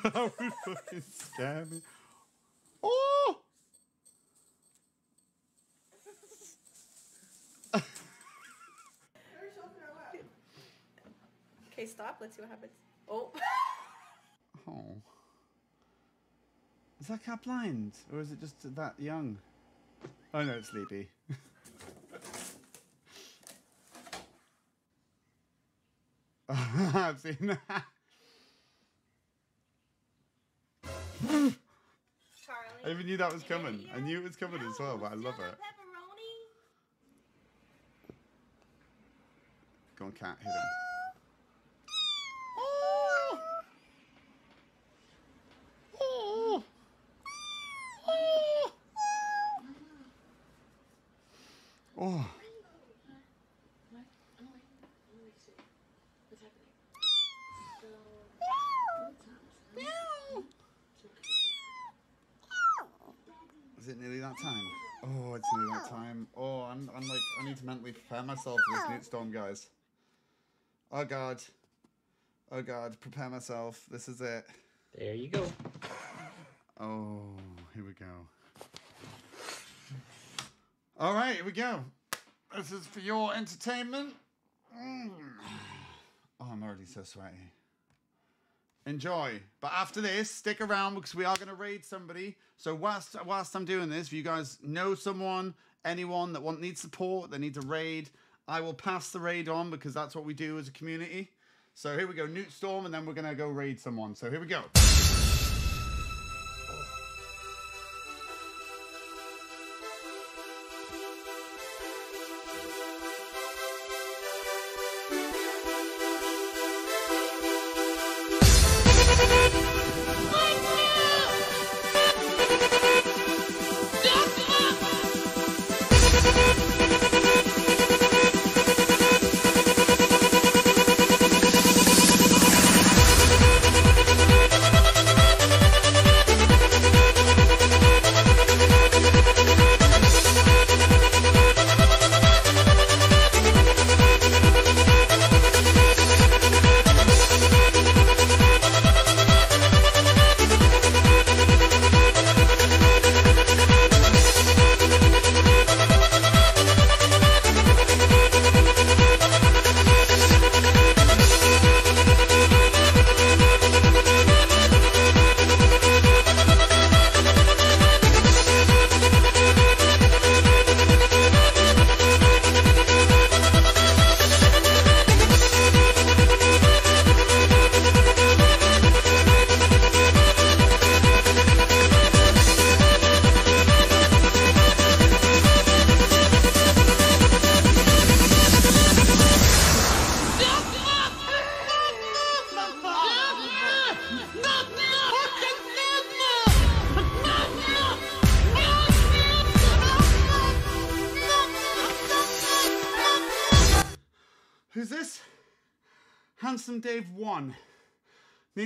that would fucking scare me. Oh!
Okay, stop. Let's see what happens. Oh.
Oh. Is that cat blind? Or is it just that young? Oh no, it's sleepy. I've seen that.
Charlie.
I even knew that was coming. I knew it was coming as well, but I love it. Go on, cat, hit him. Oh. Is it nearly that time? Oh, it's nearly that time. Oh, I'm, I'm like, I need to mentally prepare myself for this nuke storm, guys. Oh god. Oh god, prepare myself. This is it.
There you go.
Oh, here we go. All right, here we go. This is for your entertainment. Mm. Oh, I'm already so sweaty. Enjoy. But after this, stick around because we are going to raid somebody. So whilst whilst I'm doing this, if you guys know someone, anyone that want needs support, they need to raid, I will pass the raid on because that's what we do as a community. So here we go, Nuke Storm, and then we're going to go raid someone. So here we go.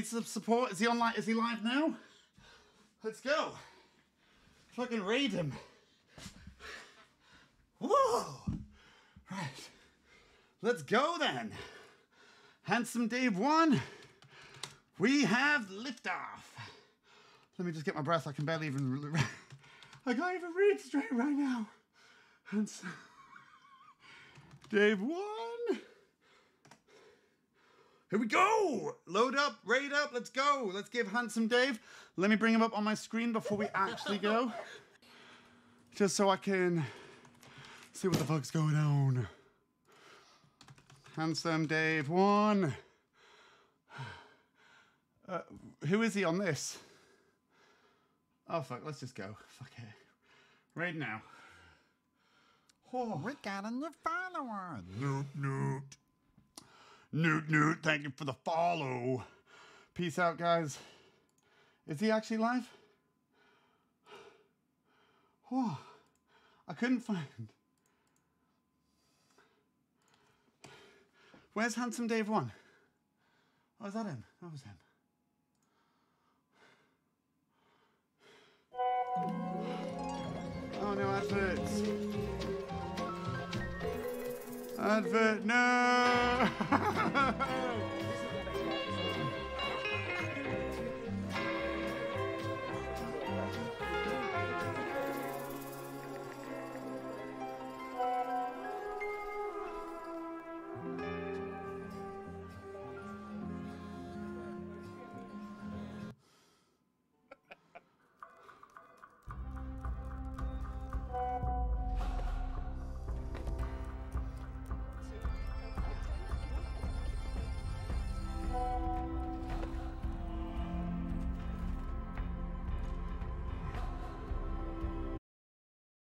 Needs some support. Is he online? Is he live now? Let's go. Fucking raid him. Whoa! Right. Let's go then. Handsome Dave one. We have liftoff. Let me just get my breath. I can barely even. I can't even read straight right now. Handsome Dave one. Here we go! Load up, raid up, let's go. Let's give Handsome Dave. Let me bring him up on my screen before we actually go. Just so I can see what the fuck's going on. Handsome Dave one. Uh, who is he on this? Oh fuck, let's just go. Fuck it. Right now. Oh.
We got a new follower.
Newt, Newt. Newt, Newt, thank you for the follow. Peace out, guys. Is he actually live? Oh, I couldn't find. Where's Handsome Dave 1? Oh, is that him? That was him. Oh, no adverts. Advert, no!